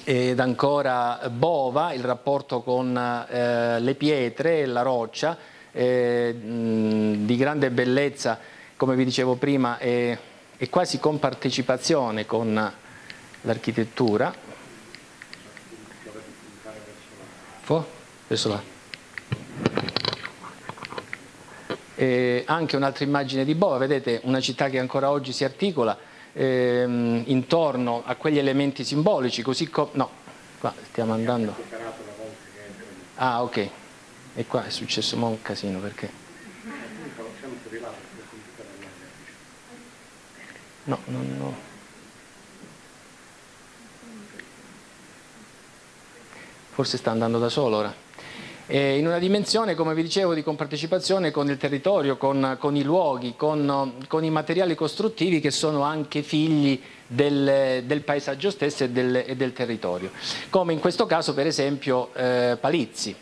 ed ancora Bova, il rapporto con eh, le pietre, la roccia, eh, mh, di grande bellezza, come vi dicevo prima, è e quasi con partecipazione con l'architettura. Verso là. E anche un'altra immagine di Bova, vedete una città che ancora oggi si articola ehm, intorno a quegli elementi simbolici, così come... No, qua stiamo andando... Ah, ok. E qua è successo un casino perché... No, no, no. Forse sta andando da solo ora. In una dimensione, come vi dicevo, di compartecipazione con il territorio, con, con i luoghi, con, con, i materiali costruttivi che sono anche figli del, del paesaggio stesso e del, e del, territorio. Come in questo caso, per esempio, eh, Palizzi.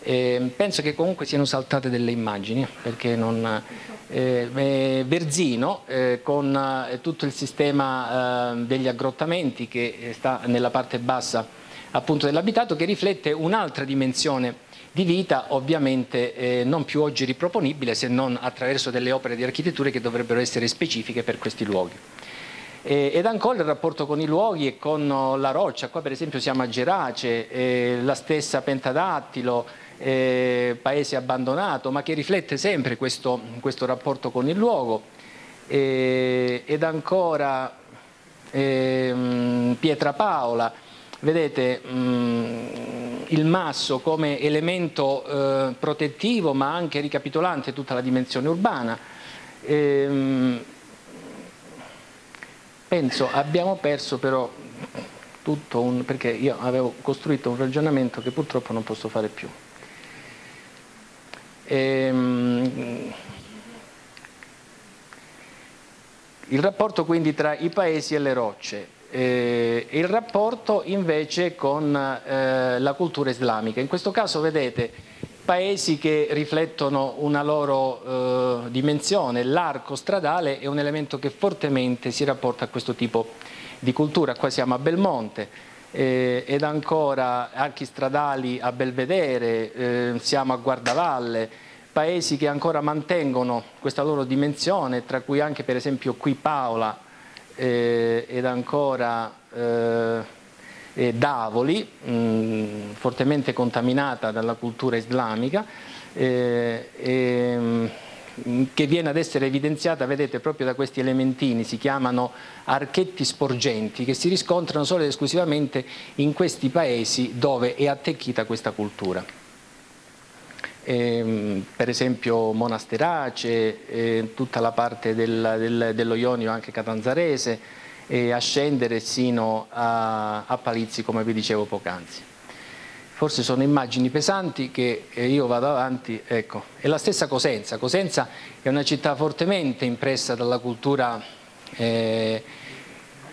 Eh, penso che comunque siano saltate delle immagini, perché non Verzino eh, con eh, tutto il sistema eh, degli aggrottamenti che sta nella parte bassa appunto dell'abitato che riflette un'altra dimensione di vita ovviamente eh, non più oggi riproponibile se non attraverso delle opere di architettura che dovrebbero essere specifiche per questi luoghi. ed ancora il rapporto con i luoghi e con la roccia, qua per esempio siamo a Gerace, la stessa Pentadattilo, eh, paese abbandonato, ma che riflette sempre questo, questo rapporto con il luogo. Eh, ed ancora eh, Pietra Paola, vedete mh, mm, il masso come elemento eh, protettivo ma anche ricapitolante tutta la dimensione urbana. Ehm, penso abbiamo perso però tutto un, perché io avevo costruito un ragionamento che purtroppo non posso fare più. Ehm, il rapporto quindi tra i paesi e le rocce, eh, il rapporto invece con eh, la cultura islamica. In questo caso vedete paesi che riflettono una loro eh, dimensione, l'arco stradale è un elemento che fortemente si rapporta a questo tipo di cultura. Qua siamo a Belmonte, eh, ed ancora archi stradali a Belvedere, eh, siamo a Guardavalle, paesi che ancora mantengono questa loro dimensione, tra cui anche per esempio qui Paola, eh, ed ancora eh, Davoli, mh, mm, fortemente contaminata dalla cultura islamica, eh, e, che viene ad essere evidenziata, vedete, proprio da questi elementini, si chiamano archetti sporgenti, che si riscontrano solo ed esclusivamente in questi paesi dove è attecchita questa cultura. Eh, per esempio Monasterace, eh, tutta la parte del, del, dello Ionio anche catanzarese, e a scendere sino a, a Palizzi come vi dicevo poc'anzi. Forse sono immagini pesanti che eh, io vado avanti, ecco, è la stessa Cosenza, Cosenza è una città fortemente impressa dalla cultura eh,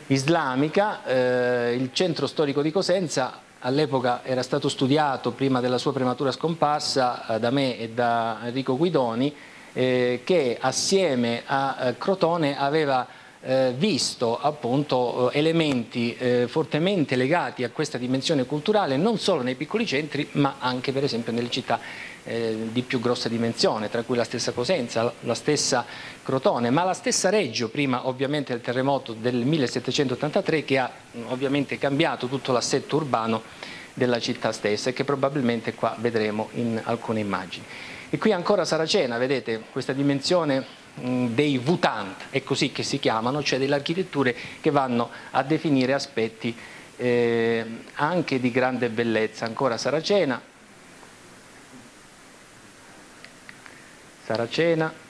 islamica, eh, il centro storico di Cosenza all'epoca era stato studiato prima della sua prematura scomparsa eh, da me e da Enrico Guidoni eh, che assieme a eh, Crotone aveva eh, visto appunto eh, elementi eh, fortemente legati a questa dimensione culturale non solo nei piccoli centri ma anche per esempio nelle città eh, di più grossa dimensione, tra cui la stessa Cosenza, la stessa Crotone, ma la stessa Reggio, prima ovviamente del terremoto del 1783 che ha ovviamente cambiato tutto l'assetto urbano della città stessa e che probabilmente qua vedremo in alcune immagini. E qui ancora Saracena, vedete questa dimensione dei vutant, è così che si chiamano, cioè delle architetture che vanno a definire aspetti eh, anche di grande bellezza. Ancora Saracena, Saracena,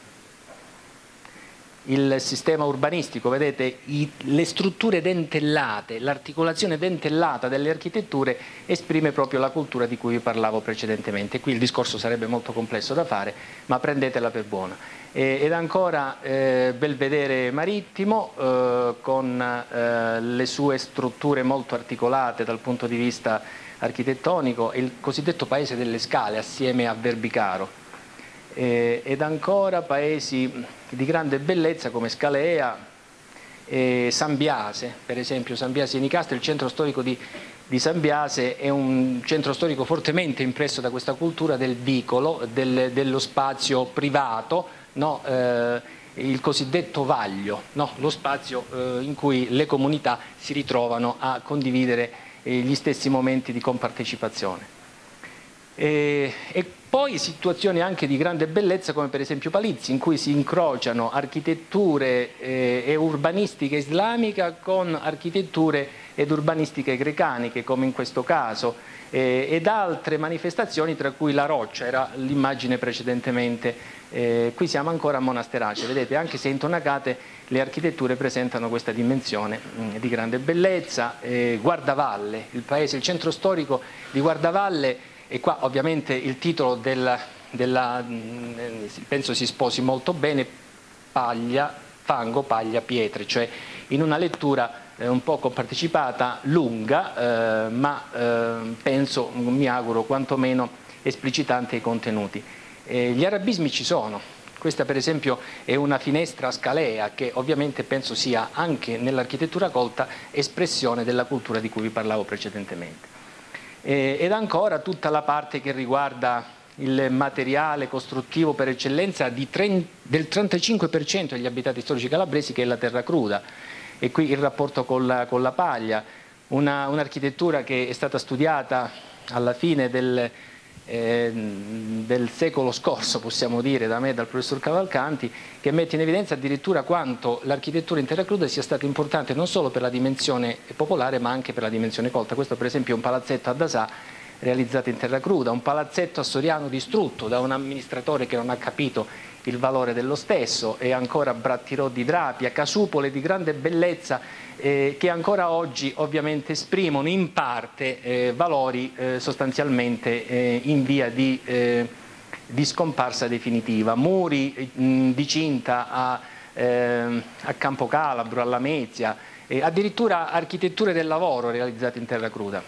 il sistema urbanistico, vedete i, le strutture dentellate, l'articolazione dentellata delle architetture esprime proprio la cultura di cui vi parlavo precedentemente. Qui il discorso sarebbe molto complesso da fare, ma prendetela per buona. E, ed ancora eh, Belvedere Marittimo eh, con eh, le sue strutture molto articolate dal punto di vista architettonico il cosiddetto paese delle scale assieme a Verbicaro. Ed ancora paesi di grande bellezza come Scalea e Sambiase, per esempio. Sambiase Nicastro, il centro storico di, di Sambiase è un centro storico fortemente impresso da questa cultura del vicolo, del, dello spazio privato, no? eh, il cosiddetto vaglio, no? lo spazio eh, in cui le comunità si ritrovano a condividere eh, gli stessi momenti di compartecipazione. E, e poi situazioni anche di grande bellezza come per esempio Palizzi in cui si incrociano architetture eh, e urbanistica islamica con architetture ed urbanistiche grecaniche come in questo caso eh, ed altre manifestazioni tra cui la roccia era l'immagine precedentemente. Eh, qui siamo ancora a Monasterace vedete anche se intonacate le architetture presentano questa dimensione mh, mm, di grande bellezza. Eh, Guardavalle il paese il centro storico di Guardavalle e qua ovviamente il titolo del, della, mm, penso si sposi molto bene, paglia, fango, paglia, pietre, cioè in una lettura eh, un po' compartecipata, lunga, eh, ma eh, penso, mi auguro, quantomeno esplicitante i contenuti. gli arabismi ci sono, questa per esempio è una finestra scalea che ovviamente penso sia anche nell'architettura colta espressione della cultura di cui vi parlavo precedentemente eh, ed ancora tutta la parte che riguarda il materiale costruttivo per eccellenza del 35% degli abitati storici calabresi che è la terra cruda. E qui il rapporto con la, con la paglia, un'architettura un che è stata studiata alla fine del, eh, del secolo scorso, possiamo dire, da me e dal professor Cavalcanti, che mette in evidenza addirittura quanto l'architettura in terra cruda sia stata importante non solo per la dimensione popolare ma anche per la dimensione colta. Questo per esempio è un palazzetto a Dasà realizzato in terra cruda, un palazzetto a Soriano distrutto da un amministratore che non ha capito il valore dello stesso e ancora Brattirò di Drapia, casupole di grande bellezza eh, che ancora oggi ovviamente esprimono in parte eh, valori eh, sostanzialmente eh, in via di, eh, di, scomparsa definitiva. Muri mh, di cinta a, a Campocalabro, a Lamezia, addirittura architetture del lavoro realizzate in terra cruda,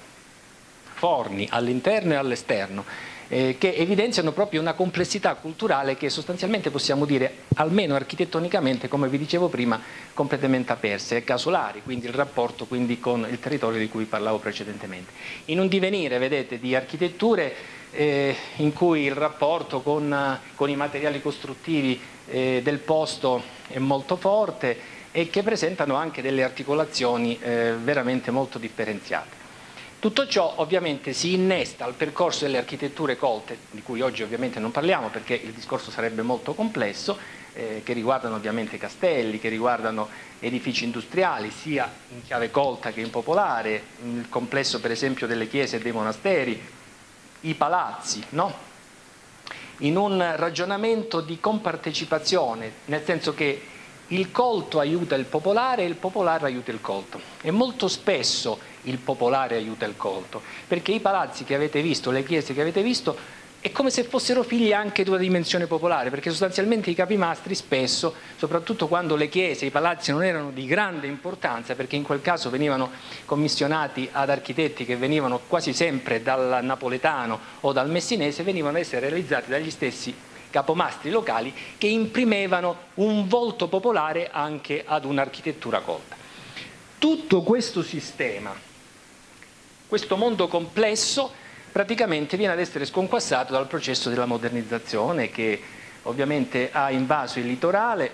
forni all'interno e all'esterno eh, che evidenziano proprio una complessità culturale che sostanzialmente possiamo dire, almeno architettonicamente, come vi dicevo prima, completamente persa, è casolari, quindi il rapporto quindi, con il territorio di cui parlavo precedentemente. In un divenire, vedete, di architetture eh, in cui il rapporto con, con i materiali costruttivi eh, del posto è molto forte, e che presentano anche delle articolazioni eh, veramente molto differenziate. Tutto ciò ovviamente si innesta al percorso delle architetture colte, di cui oggi ovviamente non parliamo perché il discorso sarebbe molto complesso, eh, che riguardano ovviamente castelli, che riguardano edifici industriali, sia in chiave colta che in popolare, il complesso per esempio delle chiese e dei monasteri, i palazzi, no? in un ragionamento di compartecipazione, nel senso che il colto aiuta il popolare e il popolare aiuta il colto. E molto spesso il popolare aiuta il colto, perché i palazzi che avete visto, le chiese che avete visto, è come se fossero figli anche di una dimensione popolare, perché sostanzialmente i capimastri spesso, soprattutto quando le chiese, i palazzi non erano di grande importanza, perché in quel caso venivano commissionati ad architetti che venivano quasi sempre dal napoletano o dal messinese, venivano a essere realizzati dagli stessi capomastri locali che imprimevano un volto popolare anche ad un'architettura colta. Tutto questo sistema, questo mondo complesso, praticamente viene ad essere sconquassato dal processo della modernizzazione che ovviamente ha invaso il litorale,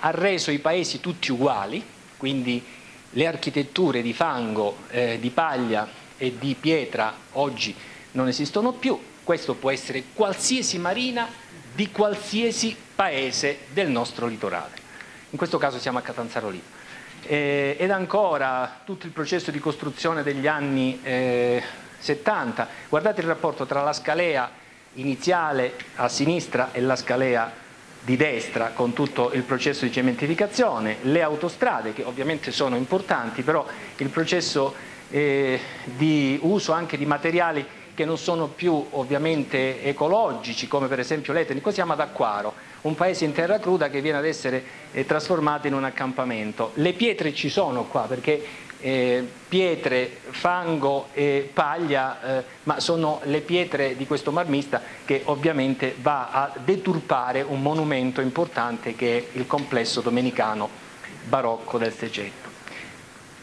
ha reso i paesi tutti uguali, quindi le architetture di fango, eh, di paglia e di pietra oggi non esistono più, questo può essere qualsiasi marina di qualsiasi paese del nostro litorale. In questo caso siamo a Catanzaro Lido. Eh, ed ancora tutto il processo di costruzione degli anni eh, 70. Guardate il rapporto tra la scalea iniziale a sinistra e la scalea di destra con tutto il processo di cementificazione, le autostrade che ovviamente sono importanti, però il processo eh, di uso anche di materiali che non sono più ovviamente ecologici come per esempio l'etnico, siamo ad Acquaro, un paese in terra cruda che viene ad essere eh, trasformato in un accampamento. Le pietre ci sono qua perché eh, pietre, fango e paglia, eh, ma sono le pietre di questo marmista che ovviamente va a deturpare un monumento importante che è il complesso domenicano barocco del Seicento.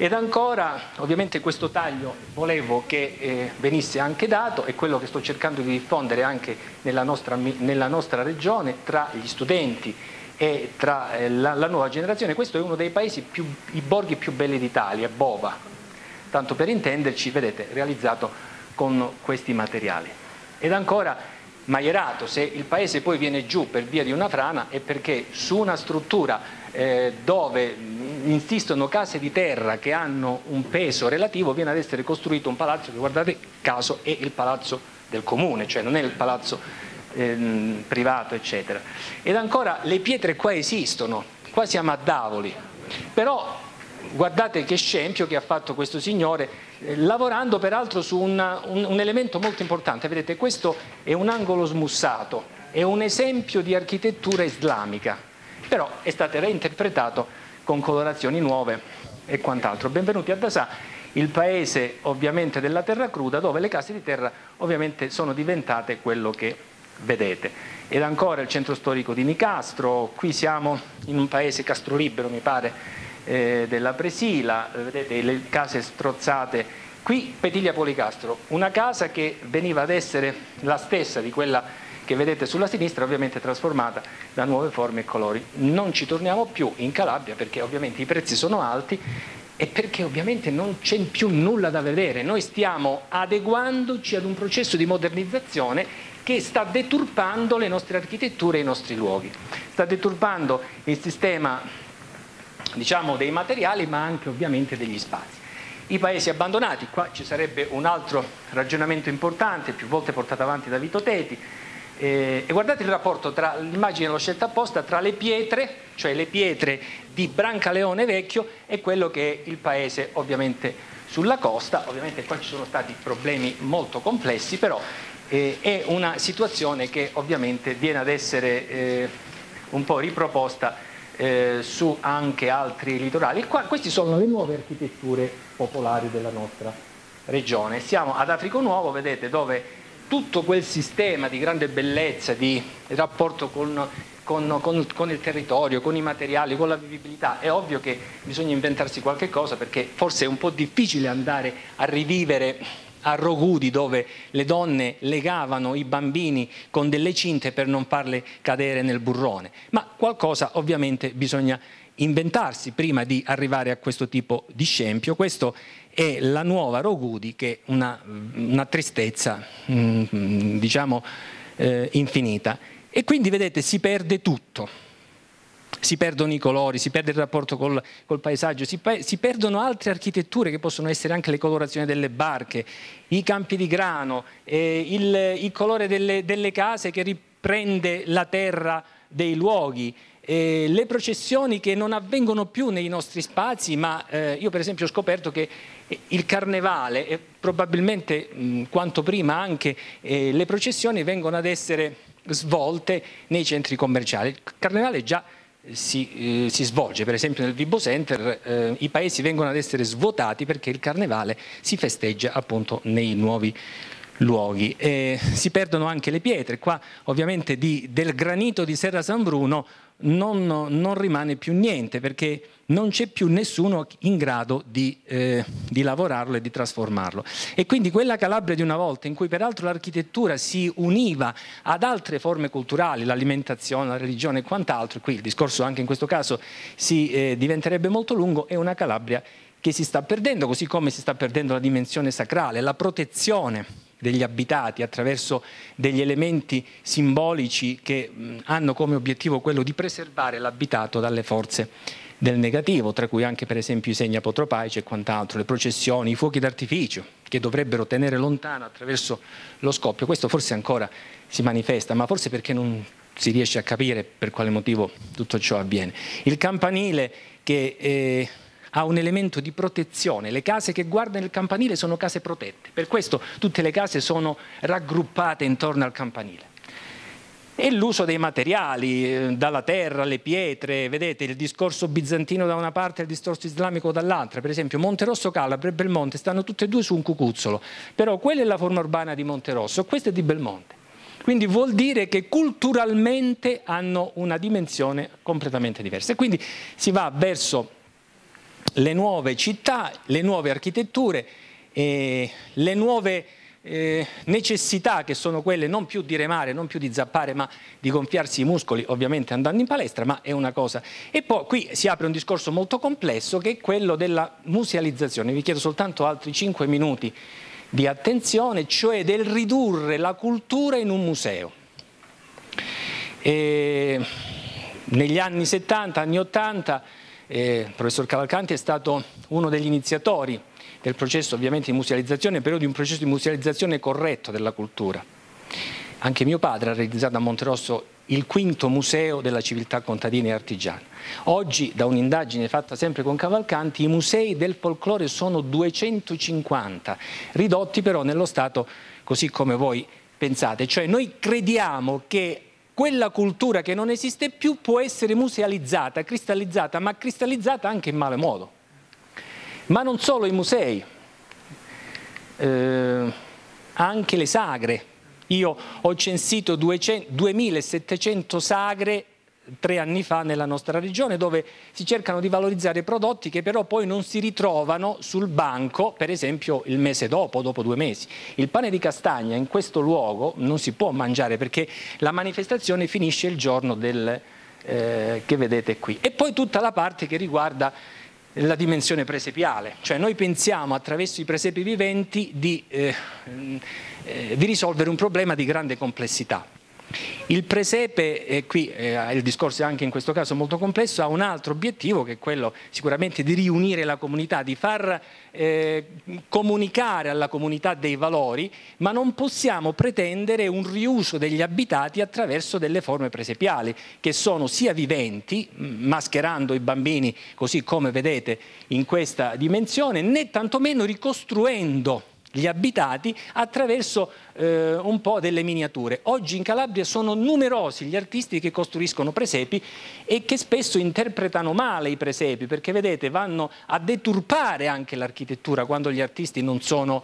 Ed ancora, ovviamente questo taglio volevo che eh, venisse anche dato, è quello che sto cercando di diffondere anche nella nostra, nella nostra regione tra gli studenti e tra eh, la, la, nuova generazione, questo è uno dei paesi più, i borghi più belli d'Italia, Bova, tanto per intenderci, vedete, realizzato con questi materiali. Ed ancora Maierato, se il paese poi viene giù per via di una frana è perché su una struttura eh, dove insistono case di terra che hanno un peso relativo viene ad essere costruito un palazzo che guardate caso è il palazzo del comune, cioè non è il palazzo ehm, privato, eccetera. Ed ancora le pietre qua esistono, qua siamo a Davoli, però guardate che scempio che ha fatto questo signore, eh, lavorando peraltro su una, un, un elemento molto importante, vedete questo è un angolo smussato, è un esempio di architettura islamica, però è stato reinterpretato con colorazioni nuove e quant'altro. Benvenuti a Dasà, il paese ovviamente della terra cruda dove le case di terra ovviamente sono diventate quello che vedete. Ed ancora il centro storico di Nicastro, qui siamo in un paese castrolibero mi pare eh, della Presila, vedete le case strozzate. Qui Petiglia Policastro, una casa che veniva ad essere la stessa di quella che vedete sulla sinistra, ovviamente trasformata da nuove forme e colori. Non ci torniamo più in Calabria perché ovviamente i prezzi sono alti e perché ovviamente non c'è più nulla da vedere. Noi stiamo adeguandoci ad un processo di modernizzazione che sta deturpando le nostre architetture e i nostri luoghi, sta deturpando il sistema diciamo, dei materiali ma anche ovviamente degli spazi. I paesi abbandonati, qua ci sarebbe un altro ragionamento importante, più volte portato avanti da Vito Teti, e guardate il rapporto tra l'immagine l'ho scelta apposta tra le pietre, cioè le pietre di Brancaleone Vecchio e quello che è il paese ovviamente sulla costa, ovviamente qua ci sono stati problemi molto complessi, però eh, è una situazione che ovviamente viene ad essere eh, un po' riproposta eh, su anche altri litorali. Qua, queste sono le nuove architetture popolari della nostra regione. Siamo ad Africo Nuovo, vedete, dove tutto quel sistema di grande bellezza, di rapporto con, con, con, con, il territorio, con i materiali, con la vivibilità, è ovvio che bisogna inventarsi qualche cosa perché forse è un po' difficile andare a rivivere a Rogudi dove le donne legavano i bambini con delle cinte per non farle cadere nel burrone, ma qualcosa ovviamente bisogna inventarsi prima di arrivare a questo tipo di scempio. Questo è la nuova Rogudi che è una, una tristezza mm, diciamo eh, infinita. E quindi vedete si perde tutto si perdono i colori, si perde il rapporto col, col paesaggio, si, si, perdono altre architetture che possono essere anche le colorazioni delle barche, i campi di grano, eh, il, il, colore delle, delle case che riprende la terra dei luoghi. Eh, le processioni che non avvengono più nei nostri spazi, ma eh, io per esempio ho scoperto che il carnevale e probabilmente mh, quanto prima anche eh, le processioni vengono ad essere svolte nei centri commerciali. Il carnevale già si, eh, si, svolge, per esempio nel Vibo Center eh, i paesi vengono ad essere svuotati perché il carnevale si festeggia appunto nei nuovi luoghi. E si perdono anche le pietre, qua ovviamente di, del granito di Serra San Bruno non, non rimane più niente perché non c'è più nessuno in grado di, eh, di, lavorarlo e di trasformarlo. E quindi quella Calabria di una volta, in cui peraltro l'architettura si univa ad altre forme culturali, l'alimentazione, la religione e quant'altro, qui il discorso anche in questo caso si eh, diventerebbe molto lungo, è una Calabria che si sta perdendo, così come si sta perdendo la dimensione sacrale, la protezione degli abitati attraverso degli elementi simbolici che hanno come obiettivo quello di preservare l'abitato dalle forze del negativo, tra cui anche per esempio i segni apotropaici e quant'altro, le processioni, i fuochi d'artificio che dovrebbero tenere lontano attraverso lo scoppio. Questo forse ancora si manifesta, ma forse perché non si riesce a capire per quale motivo tutto ciò avviene. Il campanile che eh, ha un elemento di protezione, le case che guardano il campanile sono case protette, per questo tutte le case sono raggruppate intorno al campanile. E l'uso dei materiali, eh, dalla terra alle pietre, vedete il discorso bizantino da una parte e il discorso islamico dall'altra, per esempio Monterosso Calabria e Belmonte stanno tutte e due su un cucuzzolo, però quella è la forma urbana di Monterosso, questa è di Belmonte. Quindi vuol dire che culturalmente hanno una dimensione completamente diversa. E quindi si va verso le nuove città, le nuove architetture, le nuove eh, necessità che sono quelle non più di remare, non più di zappare, ma di gonfiarsi i muscoli, ovviamente andando in palestra, ma è una cosa. E poi qui si apre un discorso molto complesso che è quello della musealizzazione. Vi chiedo soltanto altri 5 minuti di attenzione, cioè del ridurre la cultura in un museo. E negli anni 70, anni 80, eh, il professor Cavalcanti è stato uno degli iniziatori del processo ovviamente di musealizzazione, però di un processo di musealizzazione corretto della cultura. Anche mio padre ha realizzato a Monterosso il quinto museo della civiltà contadina e artigiana. Oggi, da un'indagine fatta sempre con Cavalcanti, i musei del folklore sono 250, ridotti però nello stato così come voi pensate. Cioè noi crediamo che quella cultura che non esiste più può essere musealizzata, cristallizzata, ma cristallizzata anche in male modo ma non solo i musei, eh, anche le sagre. Io ho censito 200, 2700 sagre tre anni fa nella nostra regione dove si cercano di valorizzare prodotti che però poi non si ritrovano sul banco per esempio il mese dopo, dopo due mesi. Il pane di castagna in questo luogo non si può mangiare perché la manifestazione finisce il giorno del, eh, che vedete qui. E poi tutta la parte che riguarda la dimensione presepiale, cioè noi pensiamo attraverso i presepi viventi di, eh, eh, di risolvere un problema di grande complessità. Il presepe, e qui eh, il discorso è anche in questo caso molto complesso, ha un altro obiettivo che è quello sicuramente di riunire la comunità, di far eh, comunicare alla comunità dei valori, ma non possiamo pretendere un riuso degli abitati attraverso delle forme presepiali, che sono sia viventi, mascherando i bambini così come vedete in questa dimensione, né tantomeno ricostruendo gli abitati attraverso eh, un po' delle miniature. Oggi in Calabria sono numerosi gli artisti che costruiscono presepi e che spesso interpretano male i presepi perché vedete vanno a deturpare anche l'architettura quando gli artisti non sono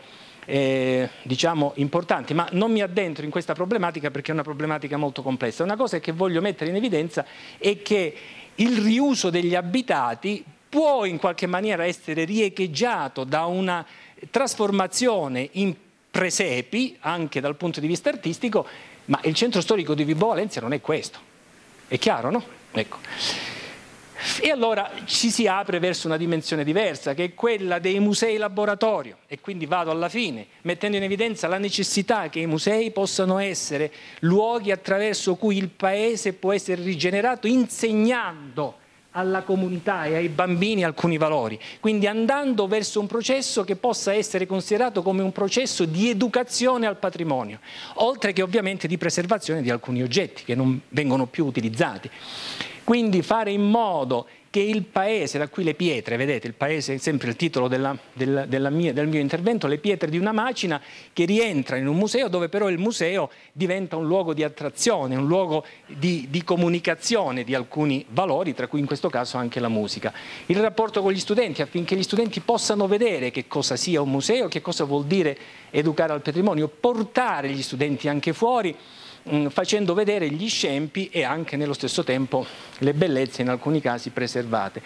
eh, diciamo importanti, ma non mi addentro in questa problematica perché è una problematica molto complessa. Una cosa che voglio mettere in evidenza è che il riuso degli abitati può in qualche maniera essere riecheggiato da una trasformazione in presepi, anche dal punto di vista artistico, ma il centro storico di Vibo Valencia non è questo. È chiaro, no? Ecco. E allora ci si apre verso una dimensione diversa, che è quella dei musei laboratorio. E quindi vado alla fine, mettendo in evidenza la necessità che i musei possano essere luoghi attraverso cui il paese può essere rigenerato insegnando alla comunità e ai bambini alcuni valori, quindi andando verso un processo che possa essere considerato come un processo di educazione al patrimonio, oltre che ovviamente di preservazione di alcuni oggetti che non vengono più utilizzati. Quindi fare in modo che il paese, da qui le pietre, vedete il paese è sempre il titolo della, della, della mia, del mio intervento, le pietre di una macina che rientra in un museo dove però il museo diventa un luogo di attrazione, un luogo di, di comunicazione di alcuni valori, tra cui in questo caso anche la musica. Il rapporto con gli studenti affinché gli studenti possano vedere che cosa sia un museo, che cosa vuol dire educare al patrimonio, portare gli studenti anche fuori Mm, facendo vedere gli scempi e anche nello stesso tempo le bellezze in alcuni casi preservate.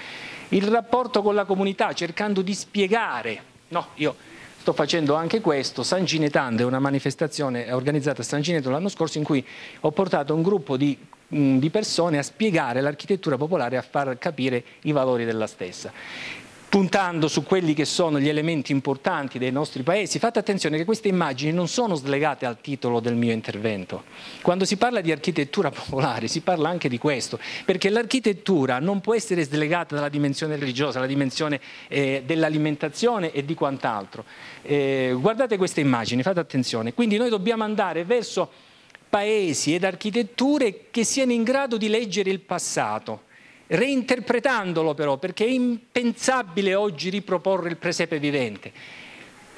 Il rapporto con la comunità cercando di spiegare, no, io sto facendo anche questo, San Ginetando è una manifestazione organizzata a San Gineto l'anno scorso in cui ho portato un gruppo di, mm, di persone a spiegare l'architettura popolare a far capire i valori della stessa puntando su quelli che sono gli elementi importanti dei nostri paesi. Fate attenzione che queste immagini non sono slegate al titolo del mio intervento. Quando si parla di architettura popolare si parla anche di questo, perché l'architettura non può essere slegata dalla dimensione religiosa, dalla dimensione eh, dell'alimentazione e di quant'altro. Eh, guardate queste immagini, fate attenzione. Quindi noi dobbiamo andare verso paesi ed architetture che siano in grado di leggere il passato reinterpretandolo però, perché è impensabile oggi riproporre il presepe vivente.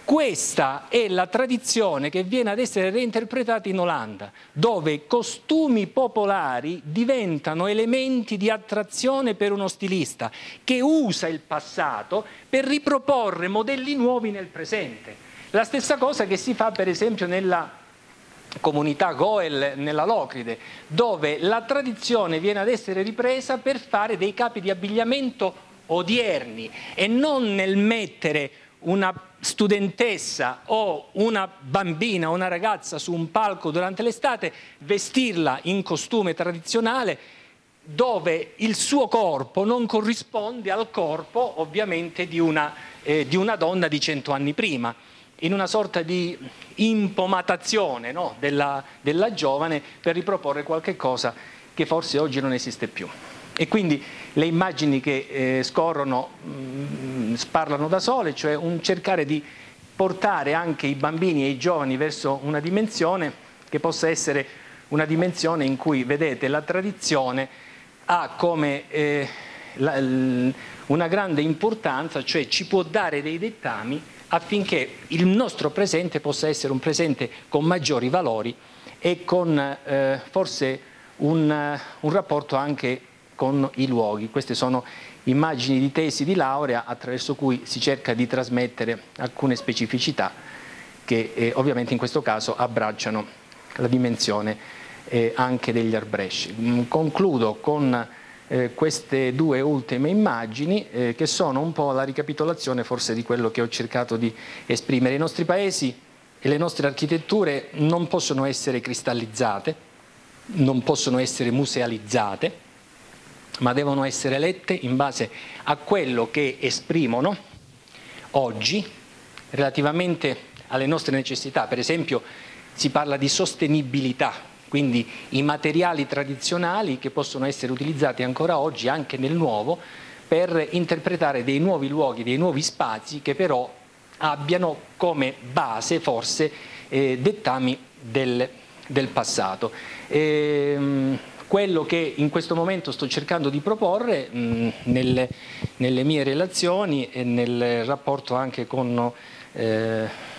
Questa è la tradizione che viene ad essere reinterpretata in Olanda, dove costumi popolari diventano elementi di attrazione per uno stilista che usa il passato per riproporre modelli nuovi nel presente. La stessa cosa che si fa per esempio nella comunità Goel nella Locride, dove la tradizione viene ad essere ripresa per fare dei capi di abbigliamento odierni e non nel mettere una studentessa o una bambina o una ragazza su un palco durante l'estate, vestirla in costume tradizionale dove il suo corpo non corrisponde al corpo ovviamente di una, eh, di una donna di cento anni prima in una sorta di impomatazione no, della, della, giovane per riproporre qualche cosa che forse oggi non esiste più. E quindi le immagini che eh, scorrono mh, mm, parlano da sole, cioè un cercare di portare anche i bambini e i giovani verso una dimensione che possa essere una dimensione in cui, vedete, la tradizione ha come eh, la, una grande importanza, cioè ci può dare dei dettami affinché il nostro presente possa essere un presente con maggiori valori e con eh, forse un, un rapporto anche con i luoghi. Queste sono immagini di tesi di laurea attraverso cui si cerca di trasmettere alcune specificità che eh, ovviamente in questo caso abbracciano la dimensione eh, anche degli arbresci. Mm, concludo con eh, queste due ultime immagini eh, che sono un po' la ricapitolazione forse di quello che ho cercato di esprimere. I nostri paesi e le nostre architetture non possono essere cristallizzate, non possono essere musealizzate, ma devono essere lette in base a quello che esprimono oggi relativamente alle nostre necessità. Per esempio si parla di sostenibilità quindi i materiali tradizionali che possono essere utilizzati ancora oggi anche nel nuovo per interpretare dei nuovi luoghi, dei nuovi spazi che però abbiano come base forse eh, dettami del, del passato. Ehm, quello che in questo momento sto cercando di proporre mh, nelle, nelle, mie relazioni e nel rapporto anche con eh,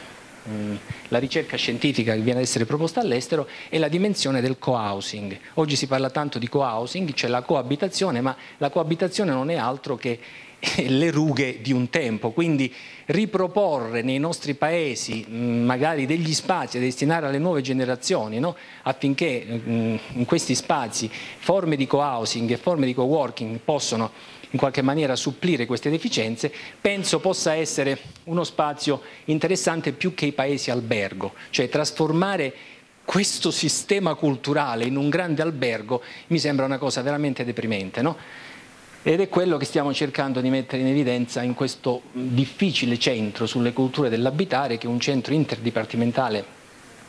la ricerca scientifica che viene ad essere proposta all'estero è la dimensione del co-housing. Oggi si parla tanto di co-housing, c'è la coabitazione, ma la coabitazione non è altro che le rughe di un tempo, quindi riproporre nei nostri paesi magari degli spazi da destinare alle nuove generazioni no? affinché in questi spazi forme di co-housing e forme di co-working possono in qualche maniera supplire queste deficienze, penso possa essere uno spazio interessante più che i paesi albergo, cioè trasformare questo sistema culturale in un grande albergo mi sembra una cosa veramente deprimente. No? ed è quello che stiamo cercando di mettere in evidenza in questo difficile centro sulle culture dell'abitare che è un centro interdipartimentale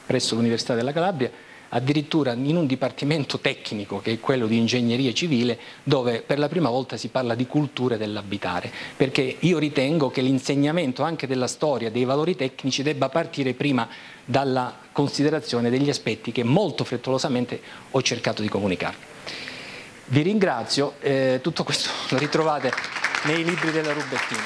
presso l'Università della Calabria addirittura in un dipartimento tecnico che è quello di ingegneria civile dove per la prima volta si parla di culture dell'abitare perché io ritengo che l'insegnamento anche della storia dei valori tecnici debba partire prima dalla considerazione degli aspetti che molto frettolosamente ho cercato di comunicare. Vi ringrazio, eh, tutto questo lo ritrovate nei libri della Rubettini.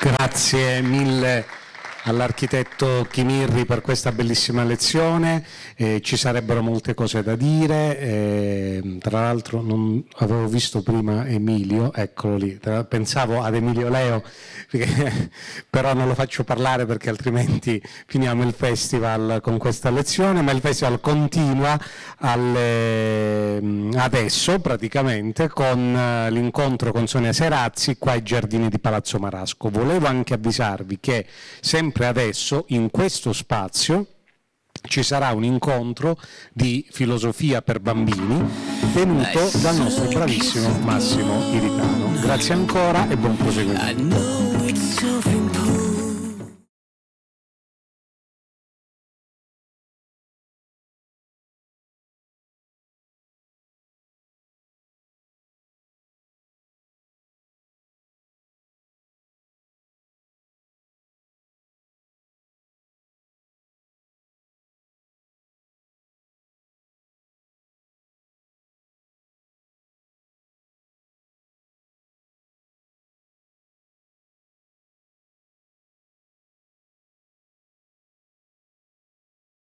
Grazie mille all'architetto Chimirri per questa bellissima lezione, eh, ci sarebbero molte cose da dire, eh, tra l'altro non avevo visto prima Emilio, eccolo lì, pensavo ad Emilio Leo, però non lo faccio parlare perché altrimenti finiamo il festival con questa lezione, ma il festival continua alle, adesso praticamente con eh, l'incontro con Sonia Serazzi qua ai giardini di Palazzo Marasco. Volevo anche avvisarvi che sempre sempre adesso in questo spazio ci sarà un incontro di filosofia per bambini venuto dal nostro bravissimo Massimo Iritano. Grazie ancora e buon proseguimento.